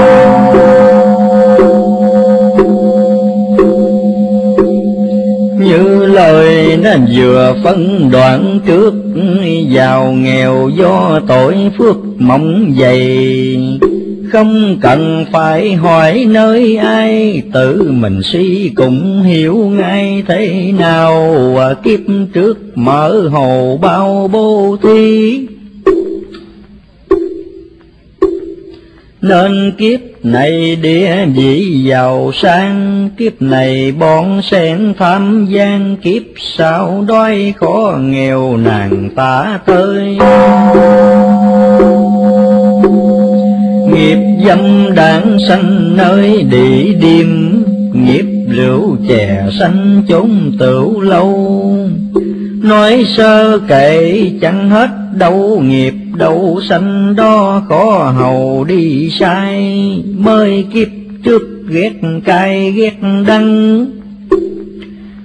[SPEAKER 1] Lời nó vừa phân đoạn trước, giàu nghèo do tội phước mỏng dày. Không cần phải hỏi nơi ai, tự mình suy cũng hiểu ngay thế nào kiếp trước mở hồ bao bố thí. Nên kiếp này địa vị giàu sang, kiếp này bọn sen tham gian, kiếp sau đói khó nghèo nàng tả tới nghiệp dâm đảng sanh nơi địa điểm, nghiệp rượu chè sanh chốn tửu lâu nói sơ kệ, chẳng hết đâu nghiệp, đâu sanh, đó có hầu đi sai. Mới kiếp trước ghét cay, ghét đắng.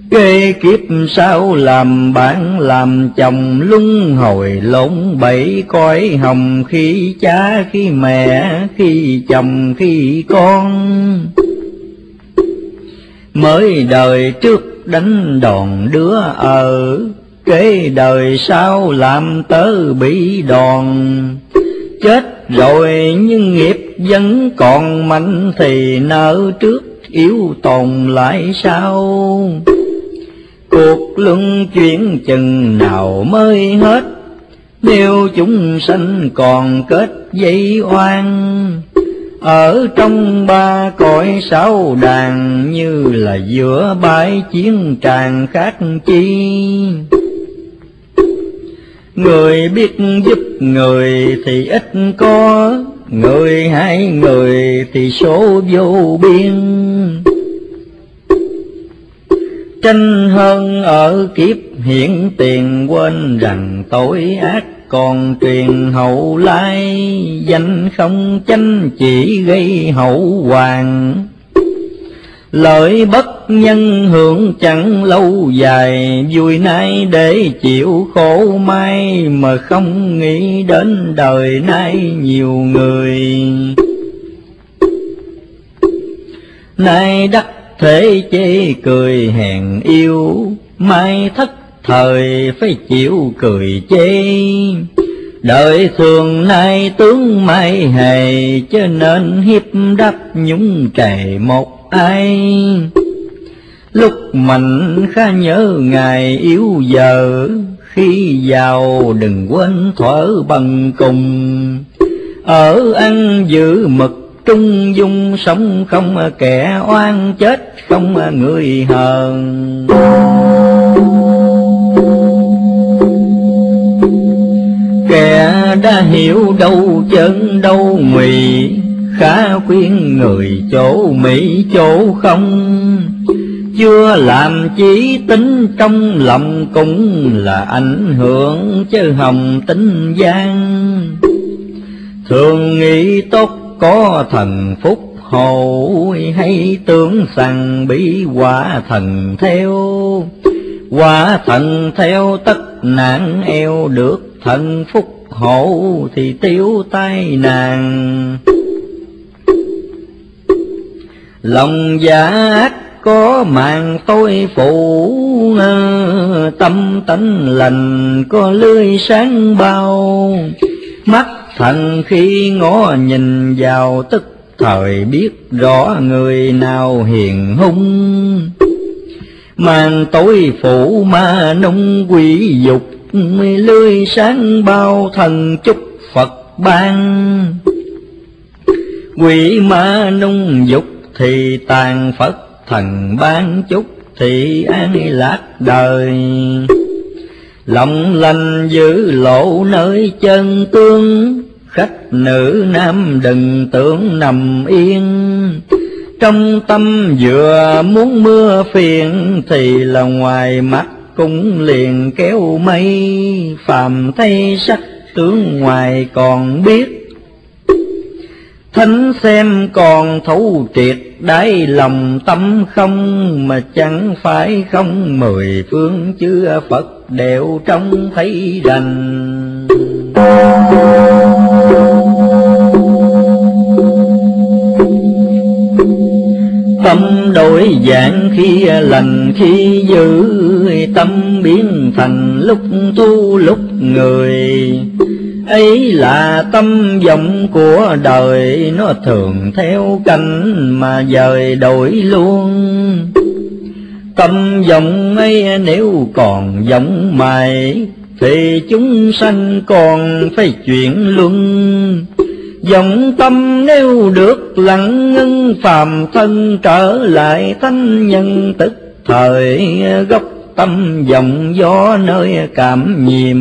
[SPEAKER 1] Kê kiếp sau làm bạn, làm chồng lung hồi, lộn bảy coi hồng khi cha, khi mẹ, khi chồng, khi con. Mới đời trước đánh đòn đứa ở kế đời sau làm tớ bị đòn. Chết rồi nhưng nghiệp vẫn còn mạnh thì nợ trước yếu tồn lại sau. Cuộc luân chuyển chừng nào mới hết, nếu chúng sanh còn kết dây oan. Ở trong ba cõi sáu đàn như là giữa bãi chiến tràng khác chi người biết giúp người thì ít có, người hai người thì số vô biên. Tranh hơn ở kiếp hiện tiền, quên rằng tội ác còn truyền hậu lai. Danh không chánh chỉ gây hậu hoàng lợi bất nhân hưởng chẳng lâu dài vui nay để chịu khổ mai mà không nghĩ đến đời nay nhiều người. Nay đắc thế chê cười hèn yêu mai thất thời phải chịu cười chê. Đời thường nay tướng mai hề, Cho nên hiếp đắp nhúng trề một ai. Lúc mạnh khá nhớ ngày yếu giờ, Khi giàu đừng quên thở bằng cùng. Ở ăn giữ mực trung dung sống không kẻ oan chết không người hờn kẻ đã hiểu đâu chân đâu mì khá khuyên người chỗ mỹ, chỗ không. Chưa làm chí tính trong lòng cũng là ảnh hưởng chứ hồng tính gian. Thường nghĩ tốt có thần phúc hộ hay tưởng rằng bị quả thần theo. Quả thần theo tất nạn eo được thần phúc hộ thì tiêu tai nàng lòng giả ác có màn tôi phụ à, tâm tánh lành có lưới sáng bao. Mắt thần khi ngó nhìn vào, tức thời biết rõ người nào hiền hung. Màn tối phủ ma nung quỷ dục, lưới sáng bao thần chúc Phật ban. Quỷ ma nung dục thì tàn Phật thần ban chúc thì an lạc đời. Lòng lành giữ lộ nơi chân tương Khách nữ nam đừng tưởng nằm yên. Trong tâm vừa muốn mưa phiền Thì là ngoài mắt cũng liền kéo mây. Phàm thay sắc tướng ngoài còn biết thánh xem còn thấu triệt đáy lòng tâm không, mà chẳng phải không mười phương chưa phật đều trông thấy rành. Tâm đổi dạng khi lành, khi dữ, tâm biến thành lúc tu lúc người ấy là tâm vọng của đời, nó thường theo cảnh mà dời đổi luôn. Tâm vọng ấy nếu còn vọng mày thì chúng sanh còn phải chuyển luân. Dòng tâm nếu được lặng ngưng, phàm thân trở lại thanh nhân tức thời, gốc tâm dòng gió nơi cảm nhiệm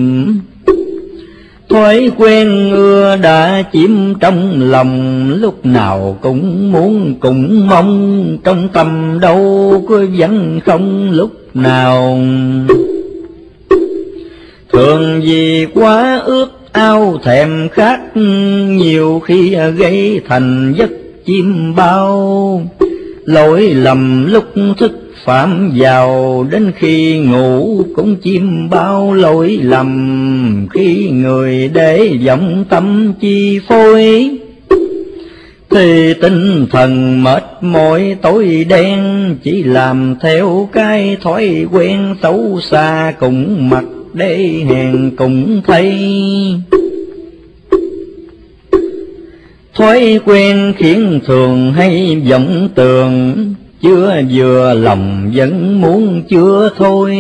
[SPEAKER 1] thói quen ưa đã chiếm trong lòng, lúc nào cũng muốn cũng mong. Trong tâm đâu có vẫn không, lúc nào. Thường vì quá ước ao thèm khát, nhiều khi gây thành giấc chim bao lỗi lầm lúc thức phạm vào, đến khi ngủ cũng chim bao lỗi lầm. Khi người để vọng tâm chi phôi, thì tinh thần mệt mỏi tối đen. Chỉ làm theo cái thói quen xấu xa, cùng mặt để hèn cũng thấy. Thói quen khiến thường hay vọng tường, Chưa vừa lòng vẫn muốn chưa thôi.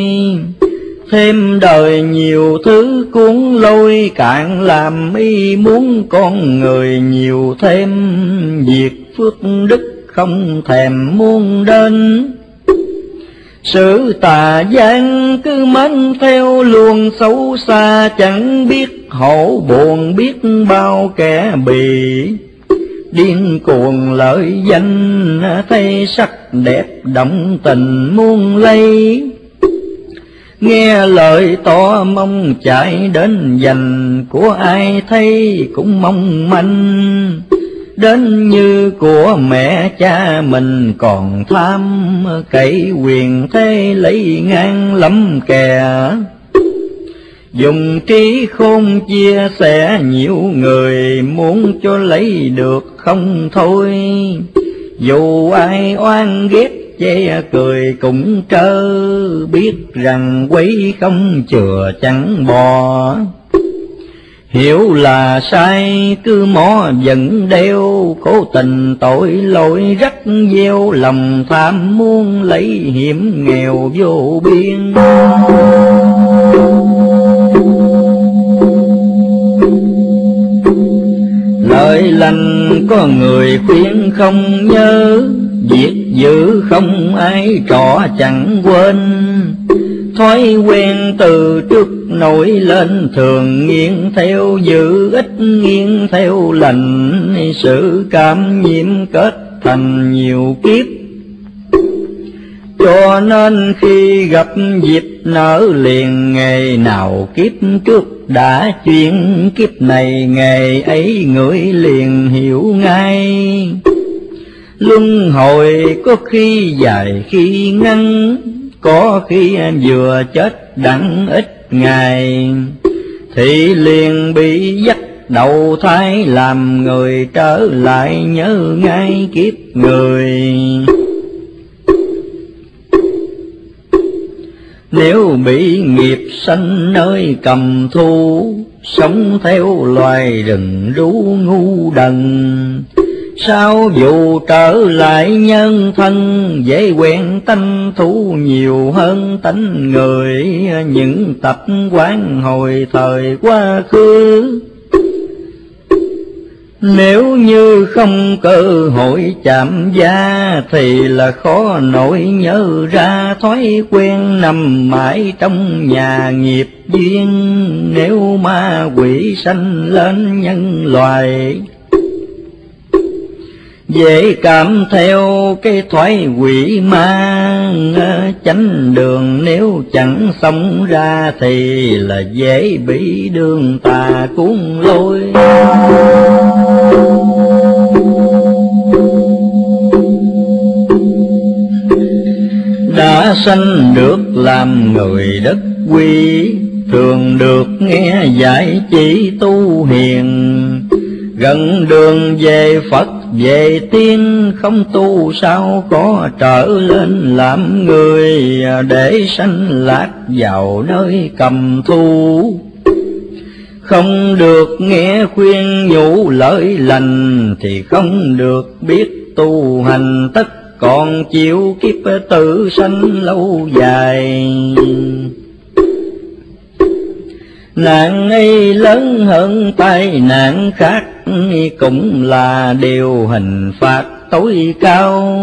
[SPEAKER 1] Thêm đời nhiều thứ cuốn lôi cạn làm y muốn con người nhiều thêm việc phước đức không thèm muôn đến sự tà gian cứ mến theo luồng xấu xa chẳng biết hổ buồn biết bao kẻ bị. Điên cuồng lợi danh, thấy sắc đẹp động tình muôn lây. Nghe lời to mong chạy đến dành, của ai thấy cũng mong manh. Đến như của mẹ cha mình còn tham, cậy quyền thế lấy ngang lắm kè dùng trí khôn chia sẻ nhiều người muốn cho lấy được không thôi dù ai oan ghét chê cười cũng trơ biết rằng quấy không chừa chẳng bò Hiểu là sai cứ mó vẫn đeo, Cố tình tội lỗi rắc gieo, Lòng tham muốn lấy hiểm nghèo vô biên. Lành có người khuyên không nhớ, Việc giữ không ai trọ chẳng quên, Thói quen từ trước nổi lên thường nghiêng theo giữ ít nghiêng theo lành sự cảm nhiễm kết thành nhiều kiếp. Cho nên khi gặp dịp nở liền ngày nào kiếp trước đã chuyển kiếp này, ngày ấy người liền hiểu ngay. Luân hồi có khi dài, khi ngắn, có khi em vừa chết đặng ít ngày. Thì liền bị dắt đầu thai, làm người trở lại nhớ ngay kiếp người. Nếu bị nghiệp sanh nơi cầm thu sống theo loài đừng rú ngu đần, Sao dù trở lại nhân thân, dễ quen tanh thú nhiều hơn tánh người, những tập quán hồi thời quá khứ nếu như không cơ hội chạm da thì là khó nổi nhớ ra thói quen nằm mãi trong nhà nghiệp duyên. Nếu ma quỷ sanh lên nhân loài dễ cảm theo cái thoái quỷ ma ờ, chánh đường nếu chẳng sống ra thì là dễ bị đường tà cuốn lôi. Đã sanh được làm người đất quy, thường được nghe giải chỉ tu hiền. Gần đường về phật về tiên không tu sao có trở lên làm người, để sanh lạc vào nơi cầm thu không được nghe khuyên nhủ lợi lành, thì không được biết tu hành. Tất còn chịu kiếp tự sanh lâu dài nạn ấy lớn hơn tai nạn khác cũng là điều hình phạt tối cao.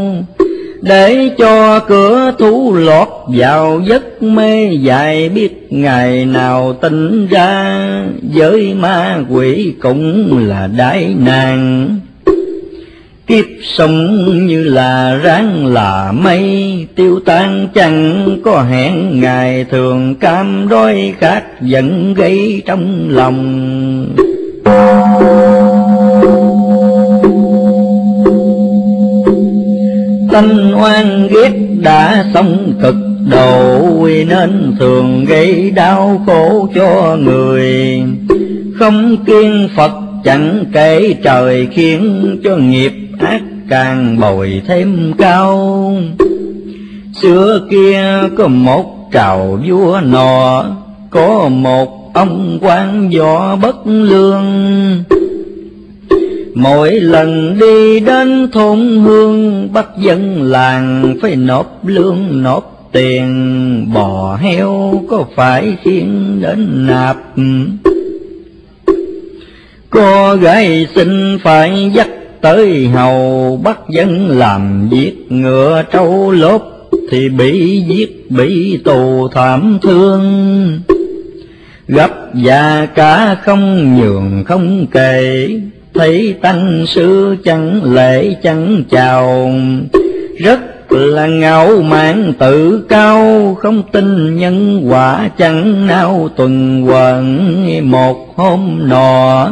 [SPEAKER 1] Để cho cửa thú lọt vào giấc mê dài biết ngày nào tỉnh ra, với ma quỷ cũng là đại nạn kiếp sống như là ráng là mây, tiêu tan chẳng có hẹn ngày, thường cam đôi khác vẫn gây trong lòng. Tâm oan ghét đã sống cực độ, nên thường gây đau khổ cho người. Không kiên phật chẳng kể trời khiến cho nghiệp ác càng bồi thêm cao. Xưa kia có một trào vua nọ, có một ông quan võ bất lương. Mỗi lần đi đến thôn hương, bắt dân làng phải nộp lương, nộp tiền, bò heo có phải khiến đến nạp? Cô gái xin phải dắt tới hầu, bắt dân làm việc. Ngựa, trâu, lốp thì bị giết, bị tù thảm thương. Gấp già cả không nhường, không kể thấy tăng sư chẳng lễ, chẳng chào. Rất là ngạo mạn, tự cao, không tin nhân quả, chẳng nào tuần quẩn một hôm nọ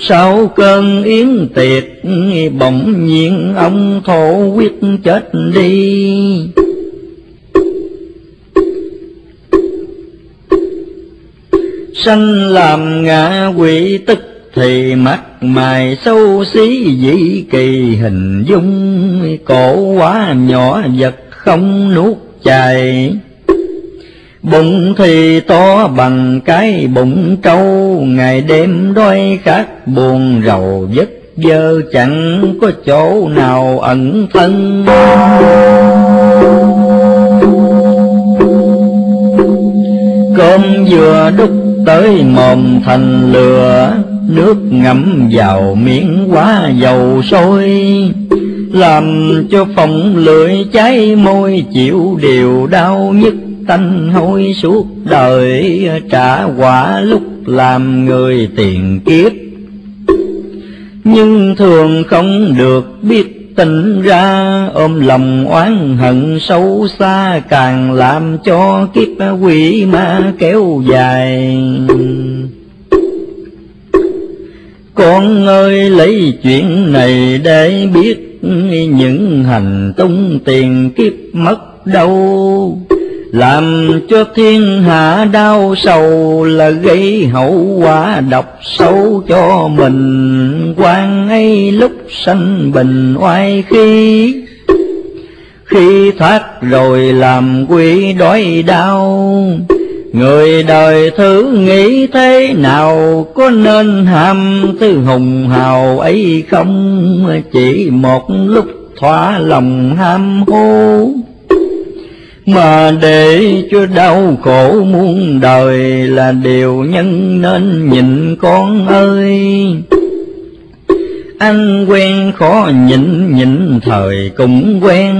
[SPEAKER 1] sau cơn yến tiệc, bỗng nhiên ông thổ quyết chết đi. Sanh làm ngạ quỷ tức thì mắt mày xấu xí dị kỳ hình dung. Cổ quá nhỏ vật không nuốt chài. Bụng thì to bằng cái bụng trâu, Ngày đêm đói khát buồn rầu vất vơ chẳng có chỗ nào ẩn thân. Cơm vừa đúc tới mồm thành lửa, Nước ngấm vào miệng quá dầu sôi, Làm cho phòng lưỡi cháy môi chịu điều đau nhất tanh hôi suốt đời, trả quả lúc làm người tiền kiếp. Nhưng thường không được biết tỉnh ra, ôm lòng oán hận sâu xa càng làm cho kiếp quỷ ma kéo dài. Con ơi, lấy chuyện này để biết những hành tung tiền kiếp mất đâu làm cho thiên hạ đau sầu là gây hậu quả độc sâu cho mình. Quan ấy lúc sanh bình oai khi khi thoát rồi làm quỷ đói đau. Người đời thử nghĩ thế nào, có nên ham thứ hùng hào ấy không? Chỉ một lúc thỏa lòng ham hô mà để cho đau khổ muôn đời là điều nhân nên nhịn con ơi. Anh quen khó nhịn nhịn thời cũng quen.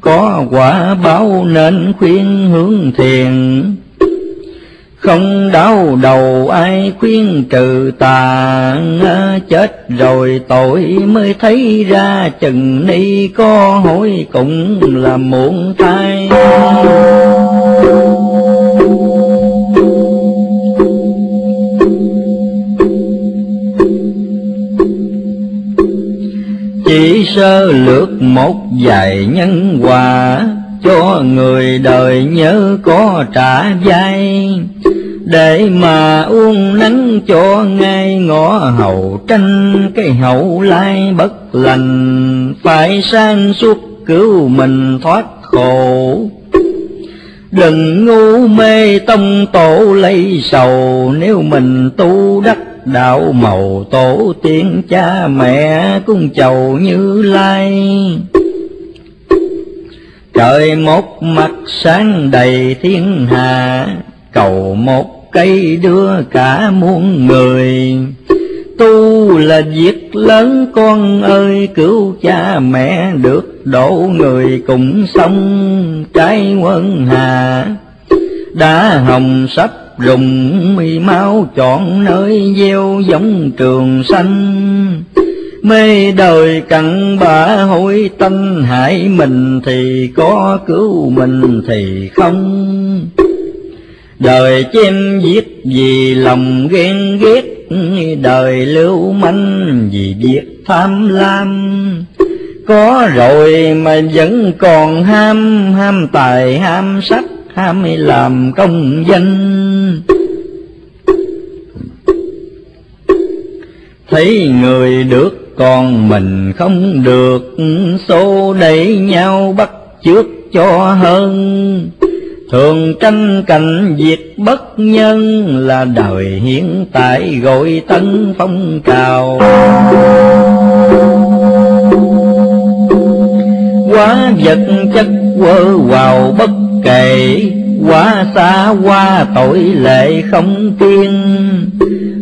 [SPEAKER 1] Có quả báo nên khuyên hướng thiền không đau đầu ai khuyên trừ tà chết rồi tội mới thấy ra chừng ni, có hối cũng là muộn thay chỉ sơ lược một vài nhân quả cho người đời nhớ có trả vai. Để mà uống nắng cho ngay ngõ hậu tranh, cái hậu lai bất lành. Phải sang suốt cứu mình thoát khổ. Đừng ngu mê tông tổ lấy sầu, nếu mình tu đắc đạo màu tổ tiên cha mẹ cung chầu như lai trời một mặt sáng đầy thiên hà cầu một cây đưa cả muôn người. Tu là việc lớn, con ơi, cứu cha mẹ được độ người cùng sống trái quân hà. Đã hồng sắp rùng mi máu chọn nơi gieo giống trường xanh mê đời cặn bã hối tâm, hại mình thì có cứu mình thì không. Đời chém giết vì lòng ghen ghét, đời lưu manh vì việc tham lam. Có rồi mà vẫn còn ham ham tài, ham sắc, ham làm công danh. Thấy người được con mình không được số đẩy nhau bắt trước cho hơn Thường tranh cảnh diệt bất nhân là đời hiện tại gọi tân phong trào. Quá vật chất quơ vào bất kể, quá xa qua tội lệ không tiên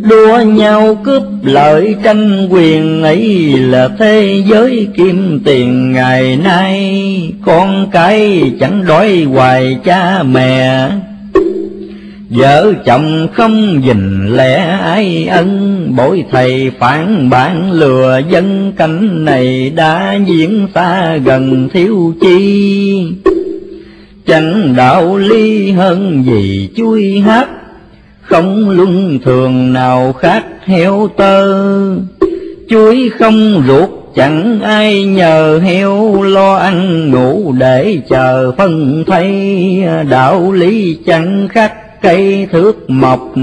[SPEAKER 1] đua nhau cướp lợi tranh quyền ấy là thế giới kim tiền ngày nay. Con cái chẳng đói hoài cha mẹ. Vợ chồng không dình lẽ ai ân. Bội thầy phản bản lừa dân cảnh này đã diễn xa gần thiếu chi. Chẳng đạo ly hơn gì chui hát không luân thường nào khác heo tơ. Chuối không ruột chẳng ai nhờ heo. Lo ăn ngủ để chờ phân thay đạo lý chẳng khác cây thước mọc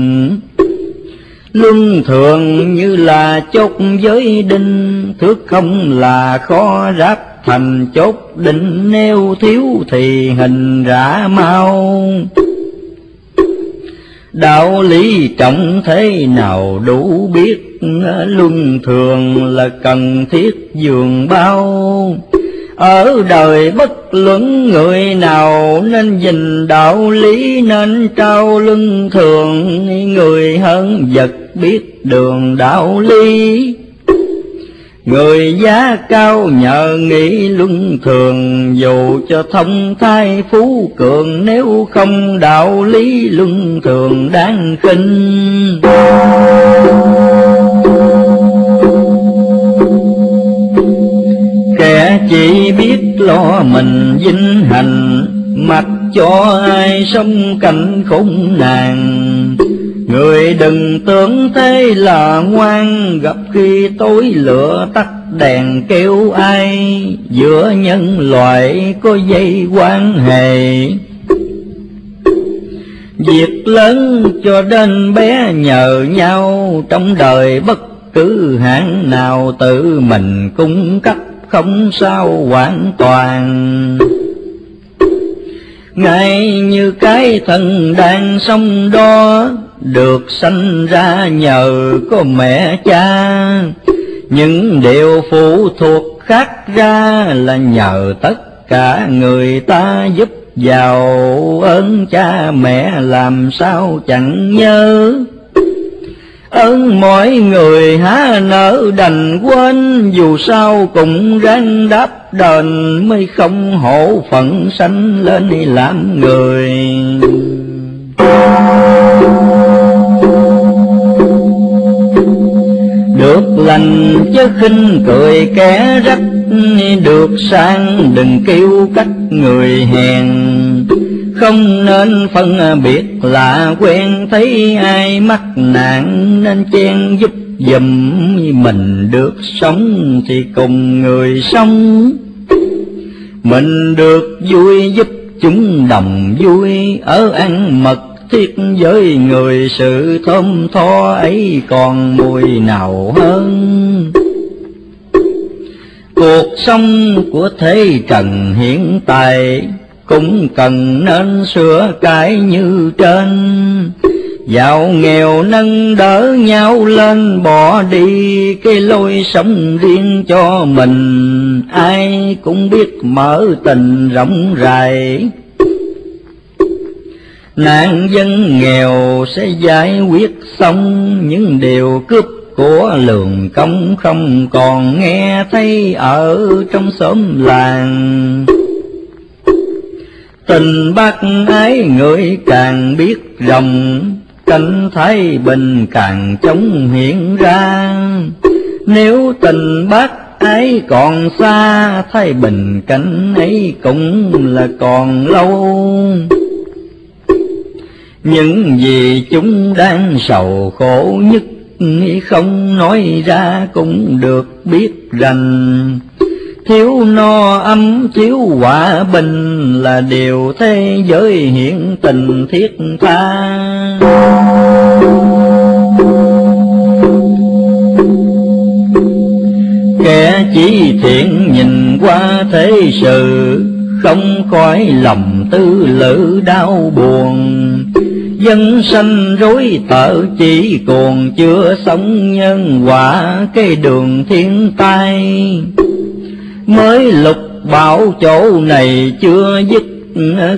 [SPEAKER 1] luân thường như là chốt giới đinh. Thước không là khó ráp thành chốt định nêu thiếu thì hình rã mau đạo lý trọng thế nào đủ biết, luân thường là cần thiết dường bao. Ở đời bất luận người nào nên nhìn đạo lý nên trao luân thường, người hơn vật biết đường đạo lý. Người giá cao nhờ nghĩ luân thường, Dù cho thông thai phú cường, Nếu không đạo lý luân thường đáng kinh. Kẻ chỉ biết lo mình vinh hành, Mặc cho ai sống cảnh khốn nạn, Người đừng tưởng thế là ngoan, gặp khi tối lửa tắt đèn kêu ai, giữa nhân loại có dây quan hệ. Việc lớn cho đến bé nhờ nhau, trong đời bất cứ hạng nào tự mình cung cấp không sao hoàn toàn ngay như cái thần đang sông đó được sanh ra nhờ có mẹ cha. Những điều phụ thuộc khác ra là nhờ tất cả người ta giúp giàu ơn cha mẹ làm sao chẳng nhớ. Ơn mọi người há nỡ đành quên, dù sao cũng ráng đáp đền mới không hổ phận sanh lên làm người. Được lành chứ khinh cười kẻ rách. Được sang đừng kêu cách người hèn. Không nên phân biệt là quen thấy ai mắc nạn, nên chen giúp dùm mình được sống thì cùng người sống. Mình được vui giúp chúng đồng vui, ở ăn mật tiếc với người sự thơm tho ấy còn mùi nào hơn? Cuộc sống của thế trần hiện tại cũng cần nên sửa cái như trên. Giàu nghèo nâng đỡ nhau lên, bỏ đi cái lối sống riêng cho mình. Ai cũng biết mở tình rộng rãi nạn dân nghèo sẽ giải quyết xong những điều cướp của lường công không còn nghe thấy ở trong xóm làng. Tình bác ái người càng biết rộng cảnh thái bình càng chống hiện ra. Nếu tình bác ái còn xa, thái bình cảnh ấy cũng là còn lâu những gì chúng đang sầu khổ nhất không nói ra cũng được biết rằng thiếu no ấm, thiếu hòa bình là điều thế giới hiện tình thiết tha. Kẻ chỉ thiện nhìn qua thế sự, không khỏi lòng tư lự đau buồn dân sanh rối tợ chỉ còn chưa sống nhân quả, cái đường thiên tai. Mới lục bảo chỗ này chưa dứt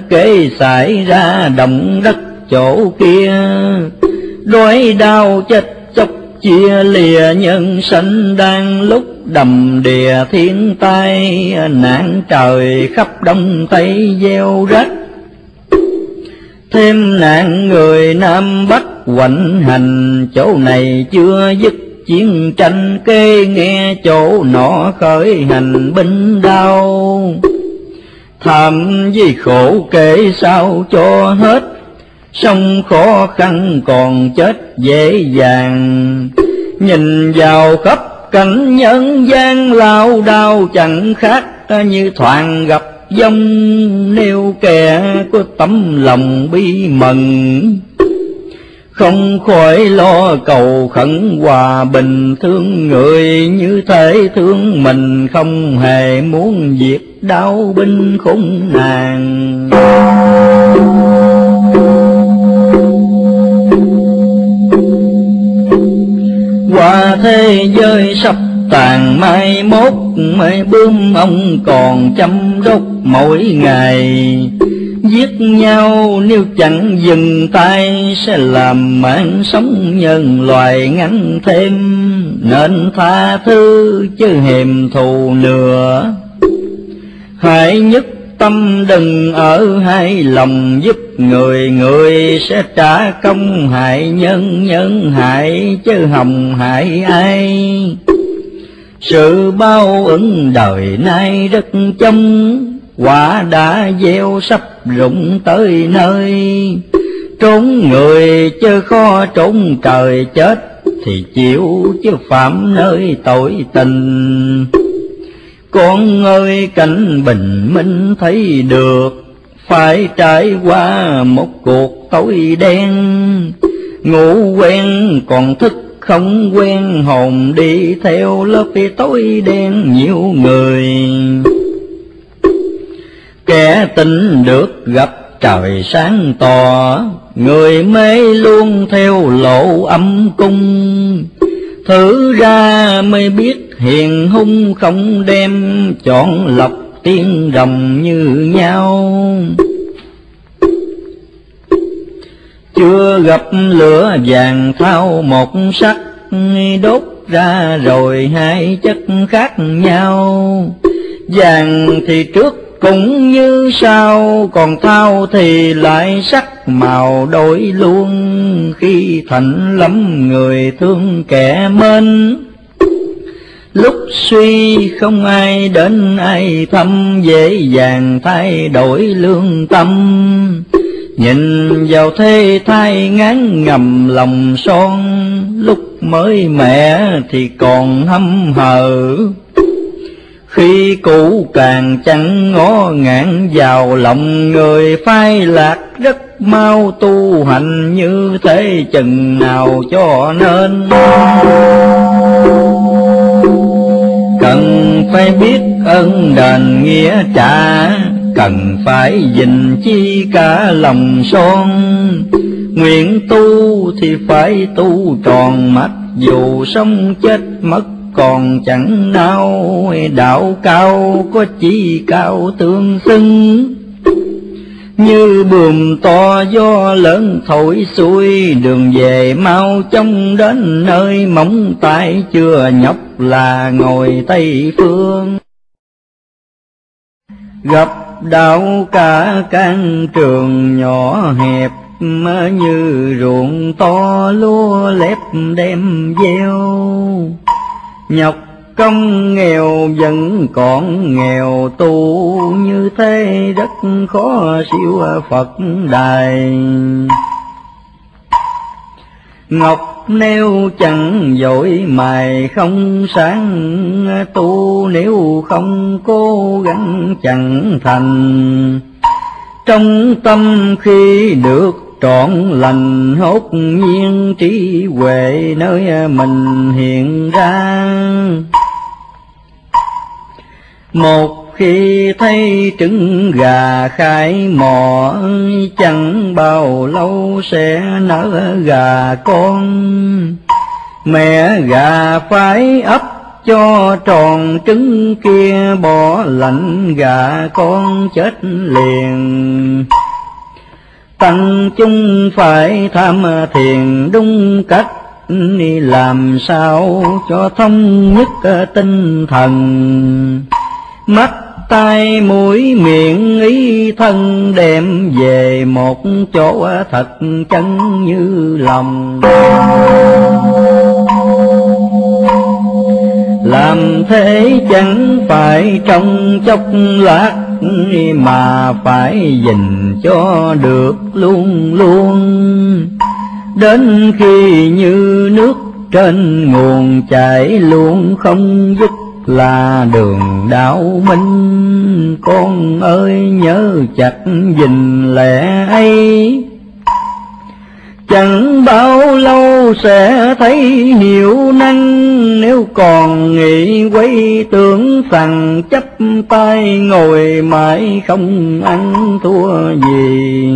[SPEAKER 1] kế xảy ra động đất chỗ kia. Đói đau chết chóc chia lìa, nhân sanh đang lúc đầm đìa thiên tai. Nạn trời khắp đông tây gieo rách thêm nạn người nam bắc hoành hành, chỗ này chưa dứt chiến tranh, kê nghe chỗ nọ khởi hành binh đau thầm vì khổ kể sao cho hết, sông khó khăn còn chết dễ dàng. Nhìn vào khắp cảnh nhân gian, lao đau chẳng khác như thoảng gặp dông nêu kẻ có tấm lòng bi mừng không khỏi lo cầu khẩn hòa bình thương người như thế thương mình không hề muốn diệt đau binh khốn nạn qua thế giới sắp tàn, mai mốt mai bướm ông còn chăm đốc mỗi ngày. Giết nhau, nếu chẳng dừng tay, sẽ làm mạng sống nhân loài ngắn thêm. Nên tha thứ, chứ hèm thù nữa. Hãy nhất tâm đừng ở hai lòng giúp người người sẽ trả công hại nhân nhân hại, chứ hồng hại ai. Sự bao ứng đời nay rất trông quả đã gieo sắp rụng tới nơi. Trốn người chứ khó trốn trời chết, thì chịu chứ phạm nơi tội tình. Con ơi, cảnh bình minh thấy được, phải trải qua một cuộc tối đen. Ngủ quen còn thức không quen, hồn đi theo lớp tối đen nhiều người kẻ tin được gặp trời sáng tỏ, người mê luôn theo lộ âm cung. Thử ra mới biết hiền hung không đem chọn lọc tiên đồng như nhau. Chưa gặp lửa vàng thao một sắc, đốt ra rồi hai chất khác nhau. Vàng thì trước cũng như sao, còn thao thì lại sắc màu đổi luôn. Khi thành lắm người thương kẻ mến. Lúc suy không ai đến, ai thăm, dễ dàng thay đổi lương tâm. Nhìn vào thế thai ngán ngầm lòng son, lúc mới mẹ thì còn hâm hờ khi cũ càng chẳng ngó ngạn vào lòng người, phai lạc rất mau tu hành như thế chừng nào cho nên. Cần phải biết ơn đền nghĩa trả, cần phải dình chi cả lòng son. Nguyện tu thì phải tu tròn mắt, dù sống chết mất còn chẳng nao đạo cao có chi cao tương xưng như buồm to do lớn thổi xuôi, đường về mau chóng đến nơi móng tay chưa nhóc là ngồi tây phương. Gặp đạo cả căn trường nhỏ hẹp như ruộng to lúa lép đem gieo nhọc công nghèo vẫn còn nghèo, tu như thế rất khó siêu Phật đài. Ngọc nếu chẳng dội mài không sáng, tu nếu không cố gắng chẳng thành. Trong tâm khi được trọn lành hốt nhiên trí huệ nơi mình hiện ra. Một khi thấy trứng gà khai mò chẳng bao lâu sẽ nở gà con. Mẹ gà phải ấp cho tròn trứng kia, bỏ lạnh gà con chết liền tăng chung phải tham thiền đúng cách làm sao cho thông nhất tinh thần. Mắt, tai, mũi, miệng, ý, thân đem về một chỗ thật chân như lòng. Làm thế chẳng phải trong chốc lát mà phải dình cho được luôn luôn. Đến khi như nước trên nguồn chảy luôn không dứt là đường đạo minh. Con ơi, nhớ chặt gìn lẽ ấy chẳng bao lâu sẽ thấy hiểu năng, nếu còn nghĩ quay tưởng rằng chấp tay ngồi mãi không ăn thua gì.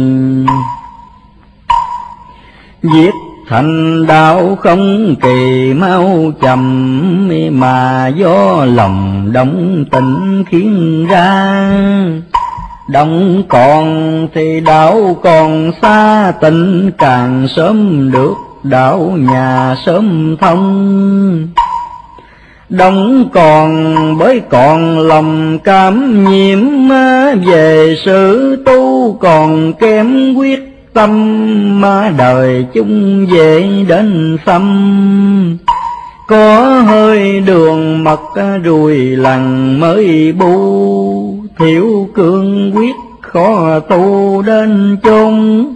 [SPEAKER 1] Giết thành đạo không kỳ mau chậm, mà do lòng đóng tình khiến ra động còn thì đạo còn xa tình càng sớm được đạo nhà sớm thông. Đông còn bởi còn lòng cảm nhiễm về sự tu còn kém quyết tâm, mà đời chung về đến xâm có hơi đường mật, rùi lằn mới bu thiểu cương quyết khó tu đến chung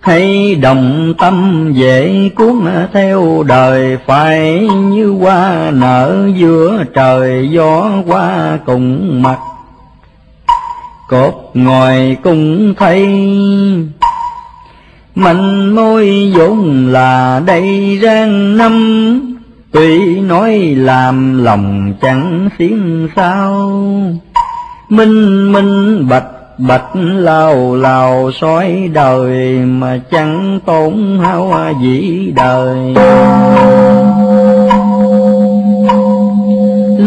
[SPEAKER 1] hay đồng tâm dễ cuốn theo đời, phải như hoa nở giữa trời, gió qua cùng mặt. Cột ngồi cùng thấy mình môi vốn là đây rang năm tuy nói làm lòng chẳng xiên sao, minh minh bạch bạch lao lao soi đời mà chẳng tốn hao dĩ đời.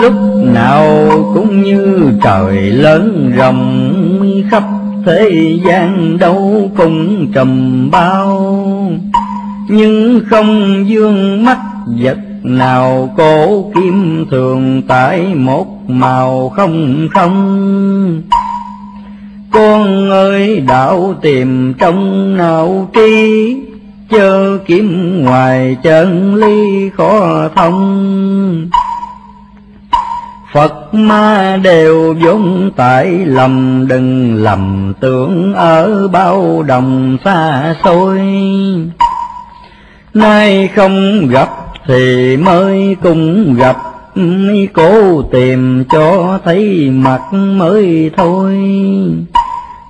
[SPEAKER 1] Lúc nào cũng như trời lớn rồng khắp thế gian đâu cùng trầm bao. Nhưng không dương mắt vật nào cổ kim thường tại một màu không không con ơi đạo tìm trong nào tri chớ kiếm ngoài chân ly khó thông Phật ma đều vốn tại lầm, đừng lầm tưởng ở bao đồng xa xôi. Nay không gặp thì mới cùng gặp, cố tìm cho thấy mặt mới thôi.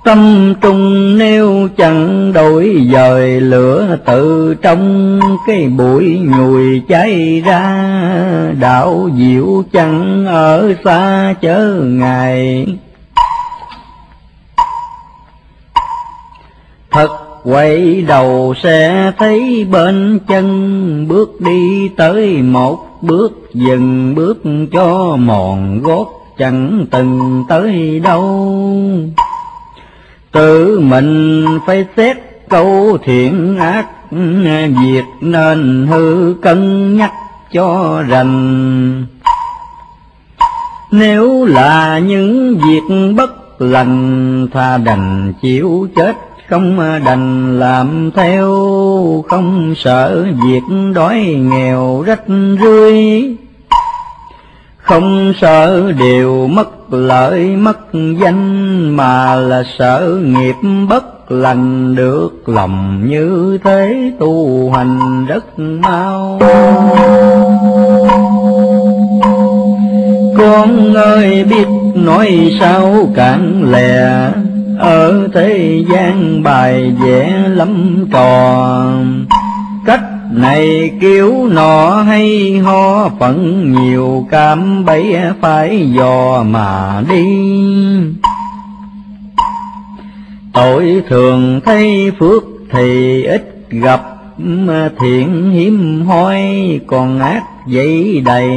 [SPEAKER 1] Tâm trung nêu chẳng đổi dời lửa tự trong cái bụi nhùi cháy ra đạo diệu chẳng ở xa chớ ngài thật quay đầu sẽ thấy bên chân, bước đi tới một bước dừng bước cho mòn gót, chẳng từng tới đâu. Tự mình phải xét câu thiện ác, việc nên hư cân nhắc cho rành. Nếu là những việc bất lành tha đành chịu chết không ờ, đành làm theo. Không sợ việc đói nghèo rách rưới. Không sợ điều mất lợi mất danh, mà là sợ nghiệp bất lành được lòng như thế tu hành rất mau. Con ơi, biết nói sao cạn lè ở thế gian bài vẽ lắm trò. Cách này kiểu nọ hay, ho phận nhiều cam bấy phải dò mà đi. Tội thường thấy phước thì ít gặp, thiện hiếm hoi, còn ác dậy đầy.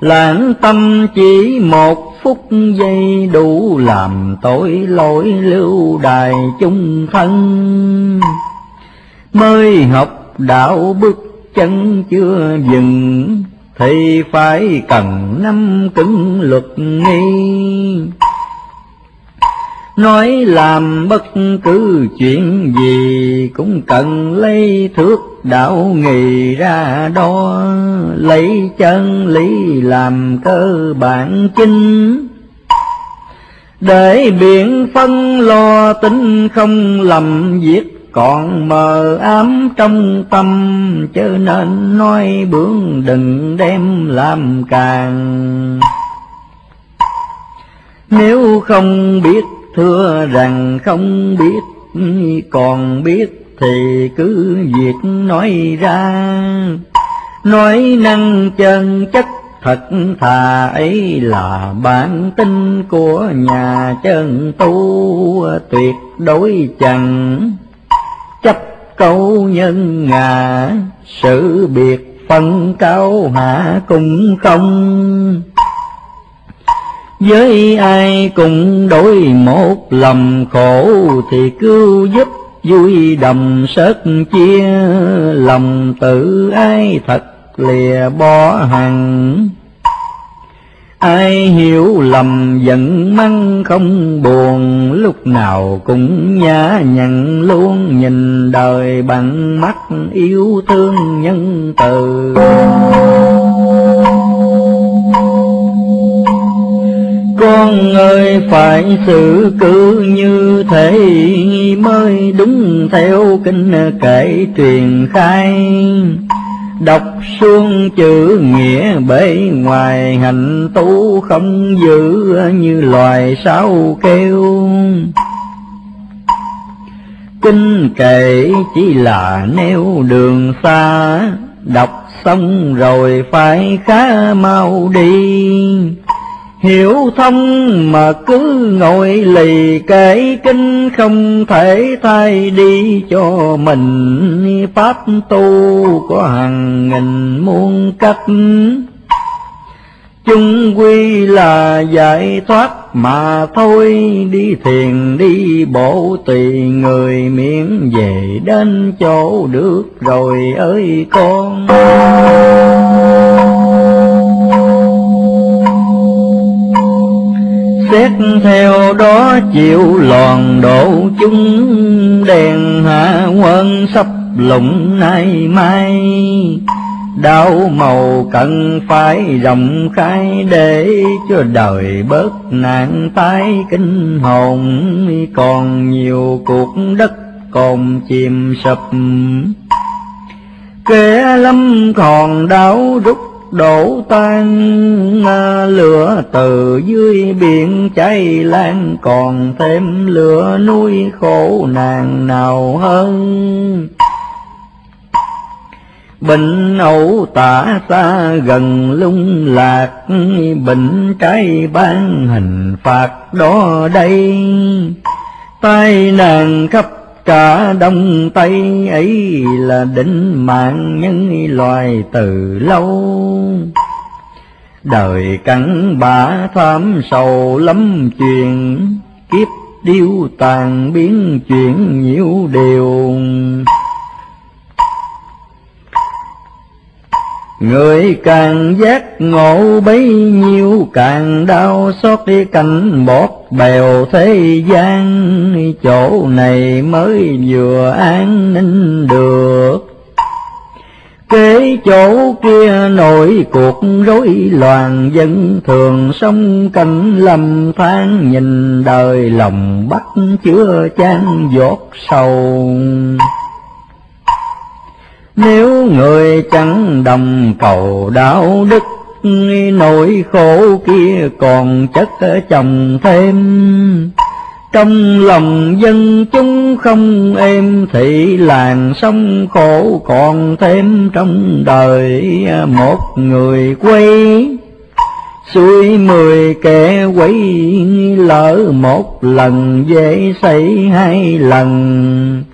[SPEAKER 1] Lãng tâm chỉ một phút giây đủ làm tội lỗi lưu đài chung thân. Mới học đạo bước chân chưa dừng, thì phải cần năm cứng luật nghi nói làm bất cứ chuyện gì cũng cần lấy thước đạo nghề ra đo, lấy chân lý làm cơ bản chính. Để biện phân lo tính không lầm việc còn mờ ám trong tâm, chớ nên nói bướng đừng đem làm càng. Nếu không biết thưa rằng không biết, còn biết thì cứ việc nói ra. Nói năng chân chất thật thà ấy là bản tính của nhà chân tu, tuyệt đối chẳng chấp câu nhân ngà sự biệt phân cao hạ cũng không với ai cùng đổi một lầm khổ thì cứu giúp vui đồng sớt chia. Lòng tự ai thật lìa bỏ hằng. Ai hiểu lầm giận mắng không buồn, lúc nào cũng nhã nhặn luôn nhìn đời bằng mắt yêu thương nhân từ. Con ơi, phải xử cứ như thế mới đúng theo kinh kể truyền khai. Đọc xuông chữ nghĩa bể ngoài hành tu không giữ như loài sao kêu. Kinh kệ chỉ là nêu đường xa, đọc xong rồi phải khá mau đi. Hiểu thông mà cứ ngồi lì kể kinh, không thể thay đi cho mình. Pháp tu có hàng nghìn muôn cách. Chung quy là giải thoát mà thôi. Đi thiền, đi bộ tùy người miễn về đến chỗ được rồi ơi con. Xét theo đó chịu lòn độ chúng đèn hạ quân sắp lụng nay mai. Đau màu cần phải rộng khai để cho đời bớt nạn tái kinh hồn. Còn nhiều cuộc đất còn chìm sập. Kẻ lâm còn đau rút đổ tan lửa từ dưới biển cháy lan còn thêm lửa nuôi khổ nạn nào hơn Bệnh ẩu tả xa gần lung lạc, Bệnh trái ban hình phạt đó đây. Tai nàng khắp cả đông tây ấy là định mạng nhân loài từ lâu. Đời cắn bả tham sầu lắm chuyện, kiếp điêu tàn biến chuyện nhiều điều. Người càng giác ngộ bấy nhiêu càng đau xót đi cảnh bọt bèo thế gian, chỗ này mới vừa an ninh được. Kế chỗ kia nổi cuộc rối loạn dân thường sông cảnh lầm than nhìn đời lòng bắt chưa chan giọt sầu. Nếu người chẳng đồng cầu đạo đức, Nỗi khổ kia còn chất chồng thêm. Trong lòng dân chúng không êm thì làng sông khổ còn thêm trong đời một người quay Xui mười kẻ quấy lỡ một lần dễ xảy hai lần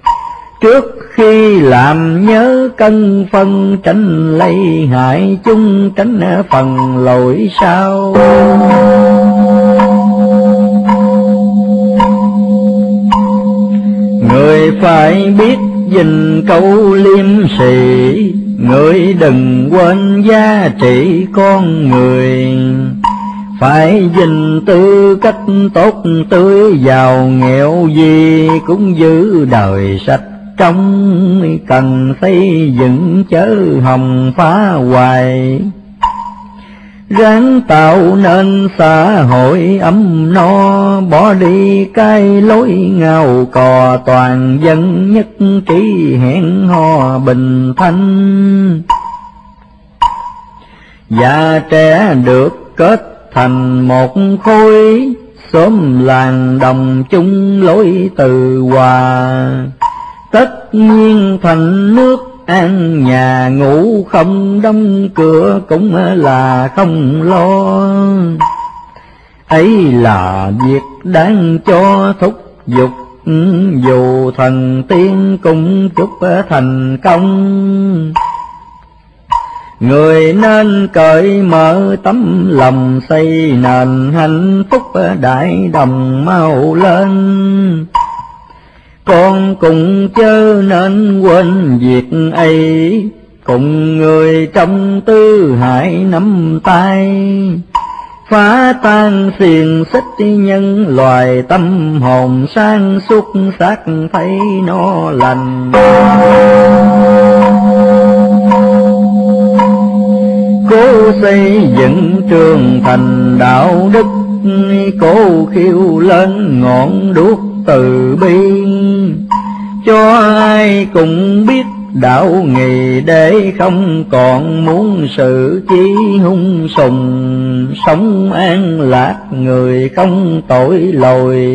[SPEAKER 1] trước khi làm nhớ cân phân, tránh lấy hại chung, tránh phần lỗi sao người phải biết dình câu liêm sĩ người đừng quên giá trị con người. Phải dình tư cách tốt tươi giàu nghèo gì cũng giữ đời sạch trong cần xây dựng chớ hồng phá hoài. Ráng tạo nên xã hội ấm no, bỏ đi cái lối ngào cò toàn dân nhất trí hẹn hò bình thanh. Già trẻ được kết thành một khối, xóm làng đồng chung lối từ hòa tất nhiên thành nước an nhà, ngủ không đóng cửa cũng là không lo. Ấy là việc đáng cho thúc giục, dù thần tiên cũng chúc thành công. Người nên cởi mở tấm lòng, xây nền hạnh phúc đại đồng mau lên con cùng chớ nên quên việc ấy. Cùng người trong tư hải nắm tay. Phá tan xiềng xích nhân loài tâm hồn sang suốt xác thấy nó lành. Cố xây dựng trường thành đạo đức, cố khiêu lên ngọn đuốc từ bi. Cho ai cũng biết đạo nghề để không còn muốn sự chi hung sùng. Sống an lạc người không tội lỗi.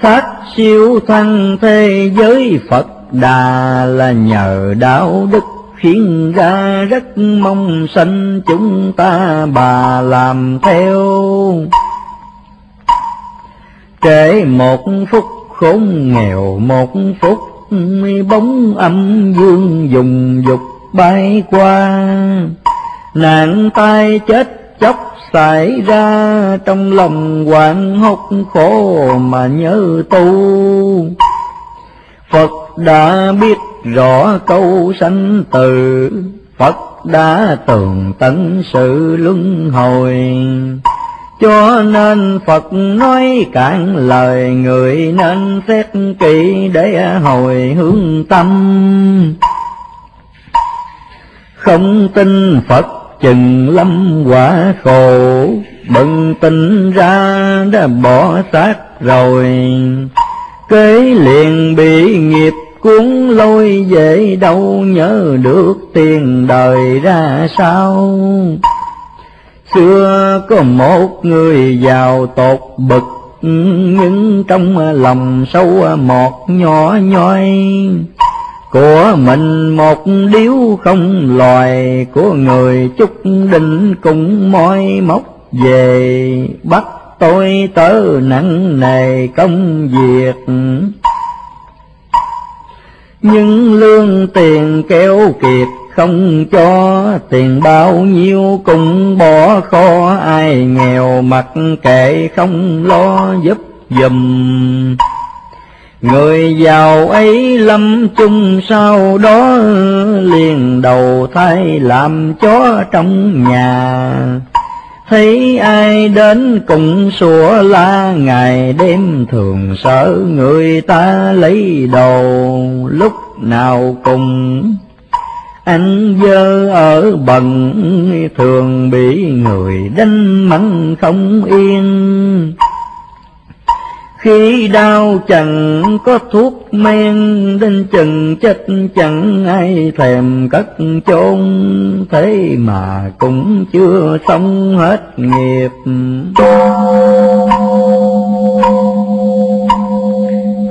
[SPEAKER 1] Phát siêu thăng thế giới phật đà là nhờ đạo đức khiến ra rất mong sanh chúng ta bà làm theo kể một phút khốn nghèo, một phút bóng âm dương dùng dục bay qua. Nạn tai chết chóc xảy ra trong lòng hoảng hốt khổ mà nhớ tu. Phật đã biết rõ câu sanh từ, Phật đã tường tận sự luân hồi cho nên Phật nói cạn lời người nên xét kỹ để hồi hướng tâm. Không tin Phật chừng lâm quả khổ, bừng tỉnh ra đã bỏ xác rồi. Kế liền bị nghiệp cuốn lôi về đâu nhớ được tiền đời ra sao? Xưa có một người giàu tột bực, Nhưng trong lòng sâu một nhỏ nhoi. Của mình một điếu không loài, Của người chút đinh cũng moi móc về. Bắt tôi tớ nặng nề công việc. Nhưng lương tiền kéo kiệt không cho tiền bao nhiêu cũng bỏ kho, ai nghèo mặc kệ không lo giúp dùm người giàu ấy lâm chung sau đó, liền đầu thai làm chó trong nhà. Thấy ai đến cùng sủa la, ngày đêm thường sợ người ta lấy đồ lúc nào cùng anh dơ ở bần thường bị người đánh mắng không yên. Khi đau chẳng có thuốc men, đến chừng chết chẳng ai thèm cất chôn. Thế mà cũng chưa xong hết nghiệp.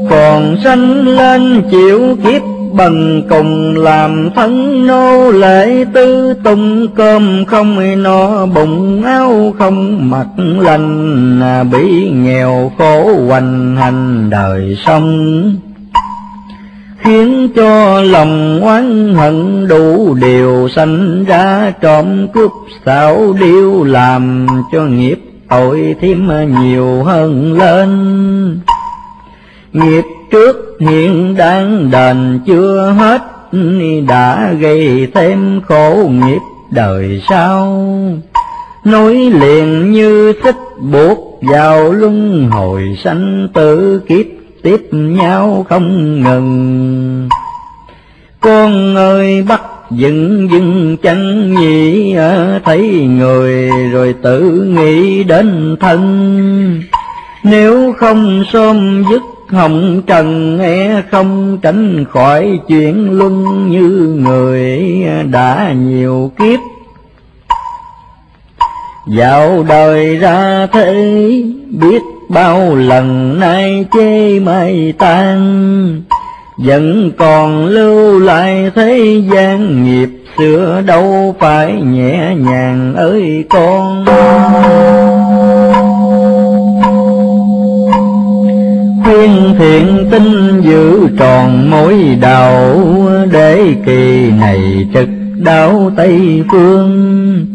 [SPEAKER 1] Còn sanh lên chịu kiếp bần cùng làm thân nô lệ tư tung cơm không no, bụng áo không mặc lành à, bị nghèo khổ hoành hành đời sống. Khiến cho lòng oán hận đủ điều sanh ra, trộm cướp xảo điêu làm cho nghiệp tội thêm nhiều hơn lên. Nghiệp trước hiện đang đền chưa hết, đã gây thêm khổ nghiệp đời sau. Nối liền như xích buộc vào luân hồi sanh tử, kiếp tiếp nhau không ngừng. Con ơi, bắt dừng dừng chẳng nhị, thấy người rồi tự nghĩ đến thân. Nếu không xôm dứt hồng trần e không tránh khỏi chuyện luân như người đã nhiều kiếp. Dạo đời ra thế biết bao lần nay chê mây tan, vẫn còn lưu lại thế gian nghiệp xưa đâu phải nhẹ nhàng ơi con. Khuyên thiện tinh giữ tròn mối đầu để kỳ này trực đáo tây phương.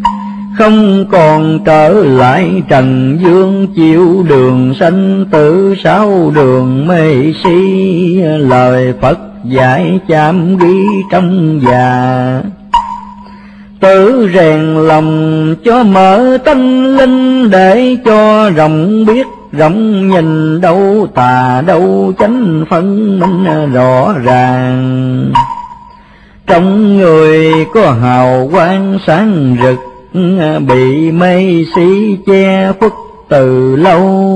[SPEAKER 1] Không còn trở lại trần dương chịu đường sanh tử sáu đường mê si? Lời phật giải chạm ghi trong già. Tự rèn lòng cho mở tâm linh để cho rộng biết rộng nhìn đâu, tà đâu, chánh phân minh rõ ràng. Trong người có hào quang sáng rực, bị mây xí che khuất từ lâu.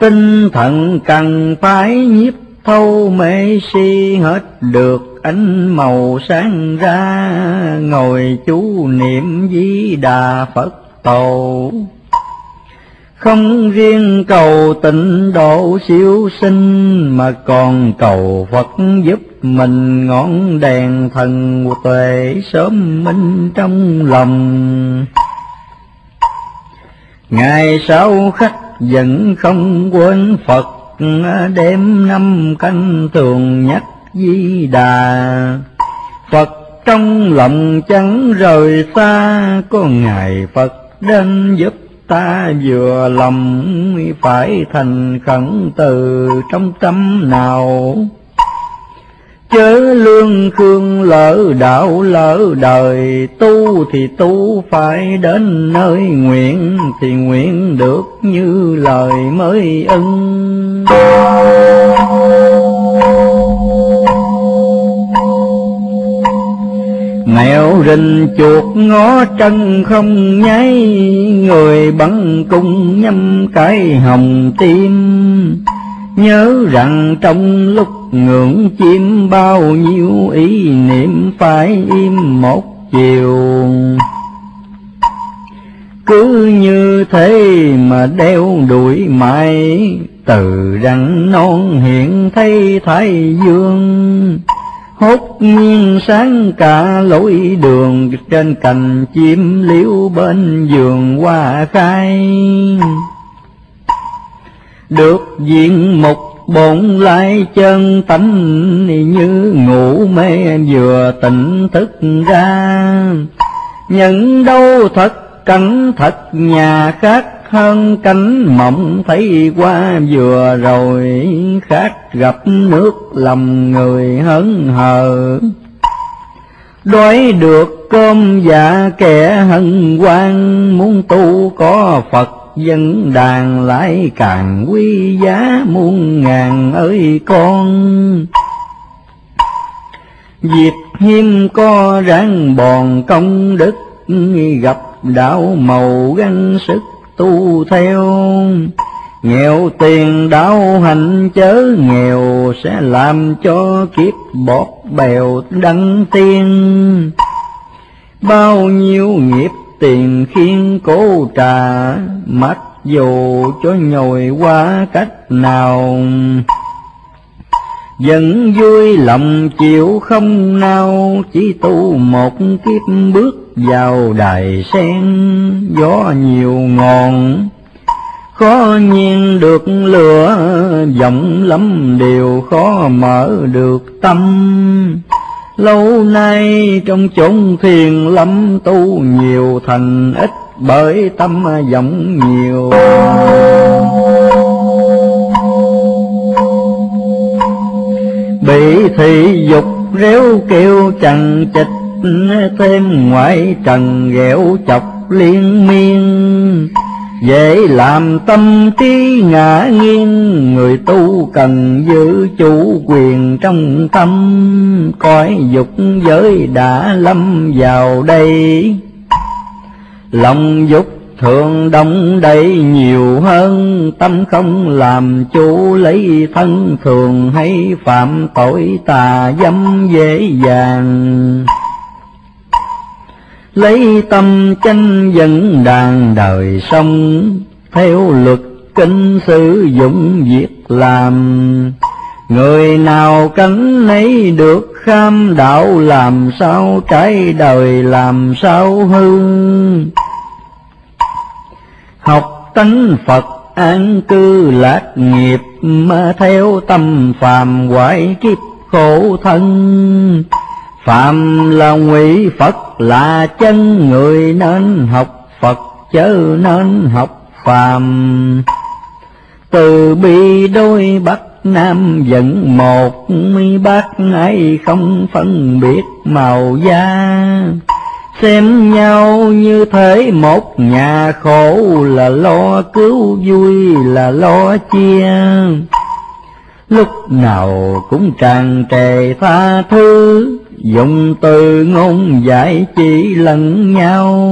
[SPEAKER 1] Tinh thần cần phải nhiếp thâu mê si hết được ánh màu sáng ra. Ngồi chú niệm di đà phật tổ không riêng cầu tịnh độ siêu sinh mà còn cầu Phật giúp mình ngọn đèn thần tuệ sớm minh trong lòng. Ngày sau khách vẫn không quên Phật đêm năm canh thường nhắc di đà. Phật trong lòng chẳng rời xa, có Ngài Phật đến giúp ta vừa lòng phải thành khẩn từ trong tâm nào. Chớ lương khương lỡ đạo lỡ đời, tu thì tu phải đến nơi nguyện thì nguyện được như lời mới ưng. Mèo rình chuột ngó chân không nháy, Người bắn cung nhâm cái hồng tim. Nhớ rằng trong lúc ngưỡng chim bao nhiêu ý niệm phải im một chiều. Cứ như thế mà đeo đuổi mãi, Từ răng non hiện thấy thái dương hốt nhiên sáng cả lối đường, trên cành chim liễu bên giường hoa khai. Được diện mục bổn lai chân tánh, như ngủ mê vừa tỉnh thức ra. Nhận đâu thật, cảnh thật, nhà khác hơn cánh mộng thấy qua vừa rồi khát gặp nước lòng người hớn hờ đói được cơm dạ kẻ hân hoan, muốn tu có phật dân đàn lại càng quý giá, muôn ngàn ơi con. Dịp hiếm có ráng bòn công đức gặp đạo màu găng sức tu theo. Nghèo tiền đau hành chớ nghèo, sẽ làm cho kiếp bọt bèo đăng tiên. Bao nhiêu nghiệp tiền khiên cố trà mắt dù cho nhồi qua cách nào. Vẫn vui lòng chịu không nào chỉ tu một kiếp bước vào đài sen, gió nhiều ngọn. Khó nhiên được lửa vọng lắm điều khó mở được tâm. Lâu nay trong chốn thiền lâm tu nhiều, thành ít bởi tâm vọng nhiều. Bị thị dục réo kêu chằng chịch thêm ngoại trần ghẹo chọc liên miên. Dễ làm tâm trí ngã nghiêng, người tu cần giữ chủ quyền trong tâm. Coi dục giới đã lâm vào đây. Lòng dục thường đông đầy nhiều hơn, tâm không làm chủ lấy thân thường hay phạm tội tà dâm dễ dàng lấy tâm tranh dẫn đàn đời sống, theo luật kinh sử dụng việc làm. Người nào cánh nấy được kham đạo làm sao trái đời làm sao hư? Học tánh phật an cư lạc nghiệp, mà theo tâm phàm hoại kiếp khổ thân. Phạm là ngụy Phật là chân, người nên học Phật, chớ nên học phàm. Từ bi đôi bắc nam dẫn một, mi bác ấy không phân biệt màu da. Xem nhau như thế, một nhà khổ là lo cứu vui, là lo chia lúc nào cũng tràn trề tha thứ dùng từ ngôn giải chỉ lẫn nhau.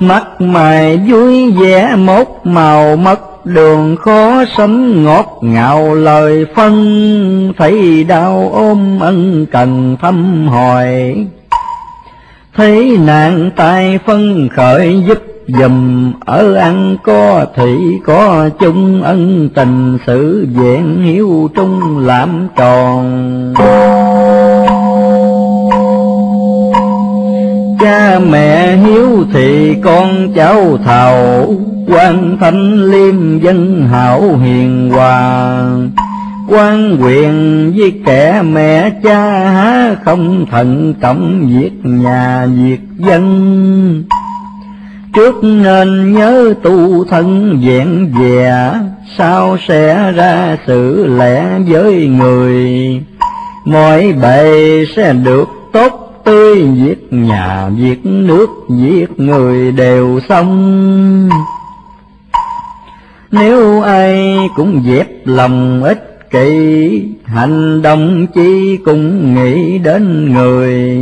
[SPEAKER 1] Mắt mày vui vẻ một màu mất đường khó sống. Ngọt ngào lời phân, thấy đau ôm ân cần thăm hỏi. Thấy nạn tai phân, khởi giúp dùm. Ở ăn có thị có chung ân tình, sự diện hiếu trung làm tròn. Cha mẹ hiếu thì con cháu thầu quan thánh liêm dân hảo hiền hòa. Quan quyền với kẻ mẹ cha há không thận trọng việc nhà việc dân. Trước nên nhớ tu thân vẹn dè sao sẽ ra sự lẽ với người? Mọi bề sẽ được tốt tươi, giết nhà, giết nước, giết người đều xong. Nếu ai cũng dẹp lòng ích kỷ, hành động chi cũng nghĩ đến người,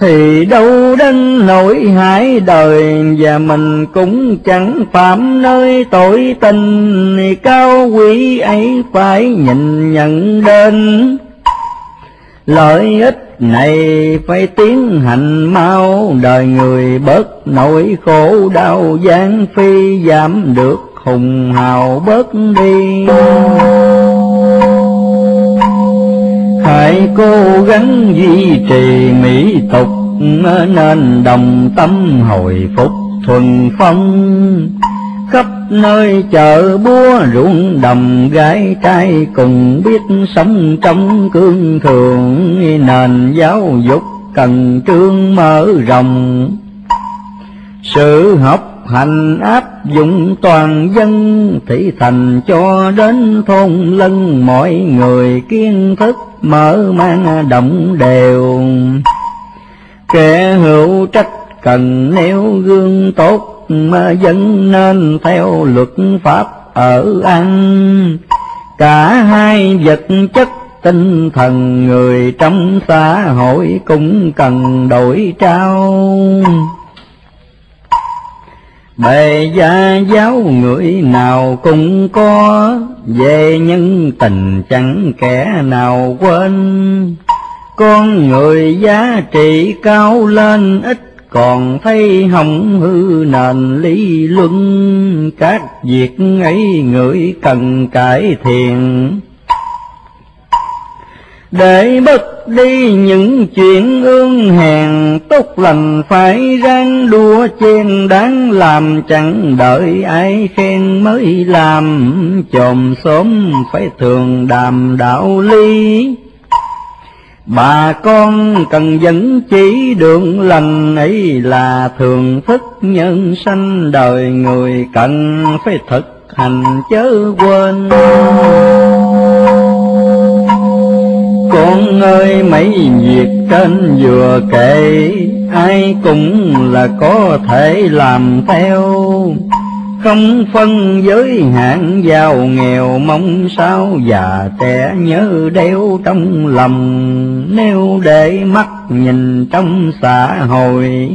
[SPEAKER 1] thì đâu đến nỗi hại đời và mình cũng chẳng phạm nơi tội tình cao quý ấy phải nhìn nhận đến. Lợi ích này phải tiến hành mau, đời người bớt nỗi khổ đau. Gian phi giảm được hùng hào bớt đi. Hãy cố gắng duy trì mỹ tục, nên đồng tâm hồi phục thuần phong. Khắp nơi chợ búa ruộng đồng gái trai cùng biết sống trong cương thường, nền giáo dục cần trương mở rộng. Sự học hành áp dụng toàn dân thị thành cho đến thôn lân mọi người kiến thức mở mang động đều. Kẻ hữu trách cần nêu gương tốt dân nên theo luật pháp ở ăn. Cả hai vật chất tinh thần người trong xã hội cũng cần đổi trao. Bề gia giáo người nào cũng có, về nhân tình chẳng kẻ nào quên. Con người giá trị cao lên ít còn thấy hỏng hư nền lý luân, các việc ấy người cần cải thiện. Để bất đi những chuyện ương hèn, tốt lành phải ráng đua chen đáng làm, chẳng đợi ai khen mới làm. Chồm xóm phải thường đàm đạo lý bà con cần dẫn chỉ đường lành ấy là thường thức nhân sanh đời người cần phải thực hành chớ quên. Con ơi, mấy việc trên vừa kể, ai cũng là có thể làm theo không phân giới hạn giàu nghèo mong sao già trẻ nhớ đeo trong lòng nếu để mắt nhìn trong xã hội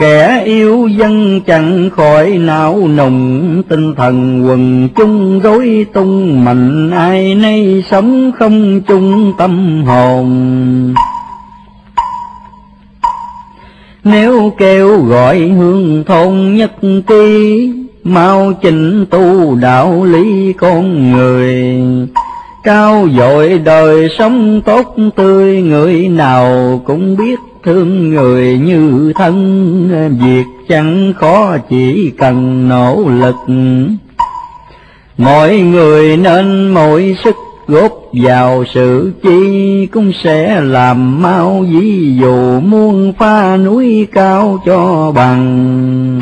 [SPEAKER 1] Kẻ yêu dân chẳng khỏi não nùng, tinh thần quần chung rối tung mạnh ai nay sống không chung tâm hồn. Nếu kêu gọi hương thôn nhất ti, mau chỉnh tu đạo lý con người, cao dội đời sống tốt tươi, người nào cũng biết thương người như thân, việc chẳng khó chỉ cần nỗ lực. Mọi người nên mỗi sức góp vào sự chi cũng sẽ làm mau ví dụ muôn pha núi cao cho bằng.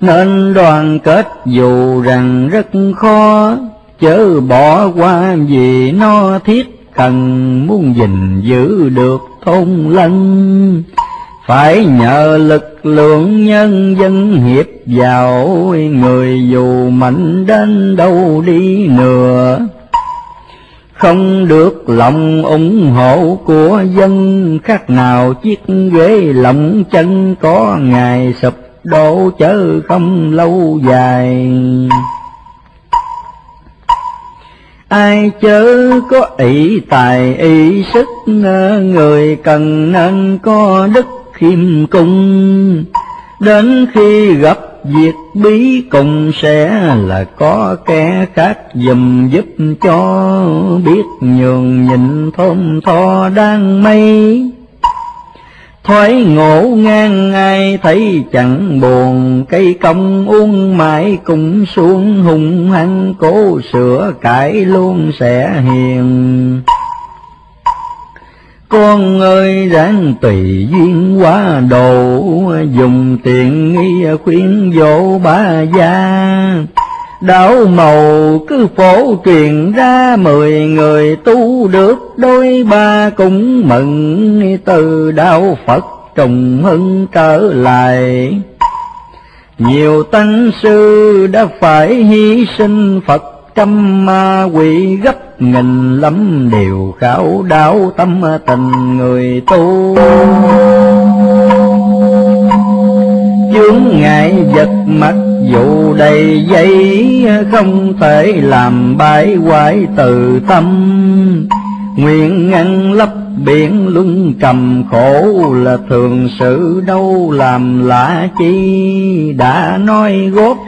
[SPEAKER 1] Nên đoàn kết dù rằng rất khó, chớ bỏ qua vì nó thiết cần muốn gìn giữ được thôn lân phải nhờ lực lượng nhân dân hiệp vào, người dù mạnh đến đâu đi nữa không được lòng ủng hộ của dân, khác nào chiếc ghế lộng chân có ngày sụp đổ chớ không lâu dài. Ai chớ có ý tài ý sức, người cần nên có đức khiêm cung. Đến khi gặp việc bí cùng sẽ là có kẻ khác dùm giúp cho biết nhường nhịn thôn tho đang mây. Thoái ngộ ngang ai thấy chẳng buồn, cây công uống mãi cũng xuống hùng hăng, cố sửa cải luôn sẽ hiền con ơi, ráng tùy duyên quá độ, dùng tiền nghi khuyên dỗ ba gia đạo màu cứ phổ truyền ra, mười người tu được đôi ba cũng mừng, từ đạo Phật trùng hưng trở lại. Nhiều tăng sư đã phải hy sinh Phật trăm ma quỷ gấp nghìn lắm điều khảo đáo tâm tình người tu. Chướng ngại vật mặc dù đầy giấy, không thể làm bãi hoại từ tâm. Nguyện ngăn lấp biển luân trầm khổ là thường sự đâu làm lạ chi, đã nói gót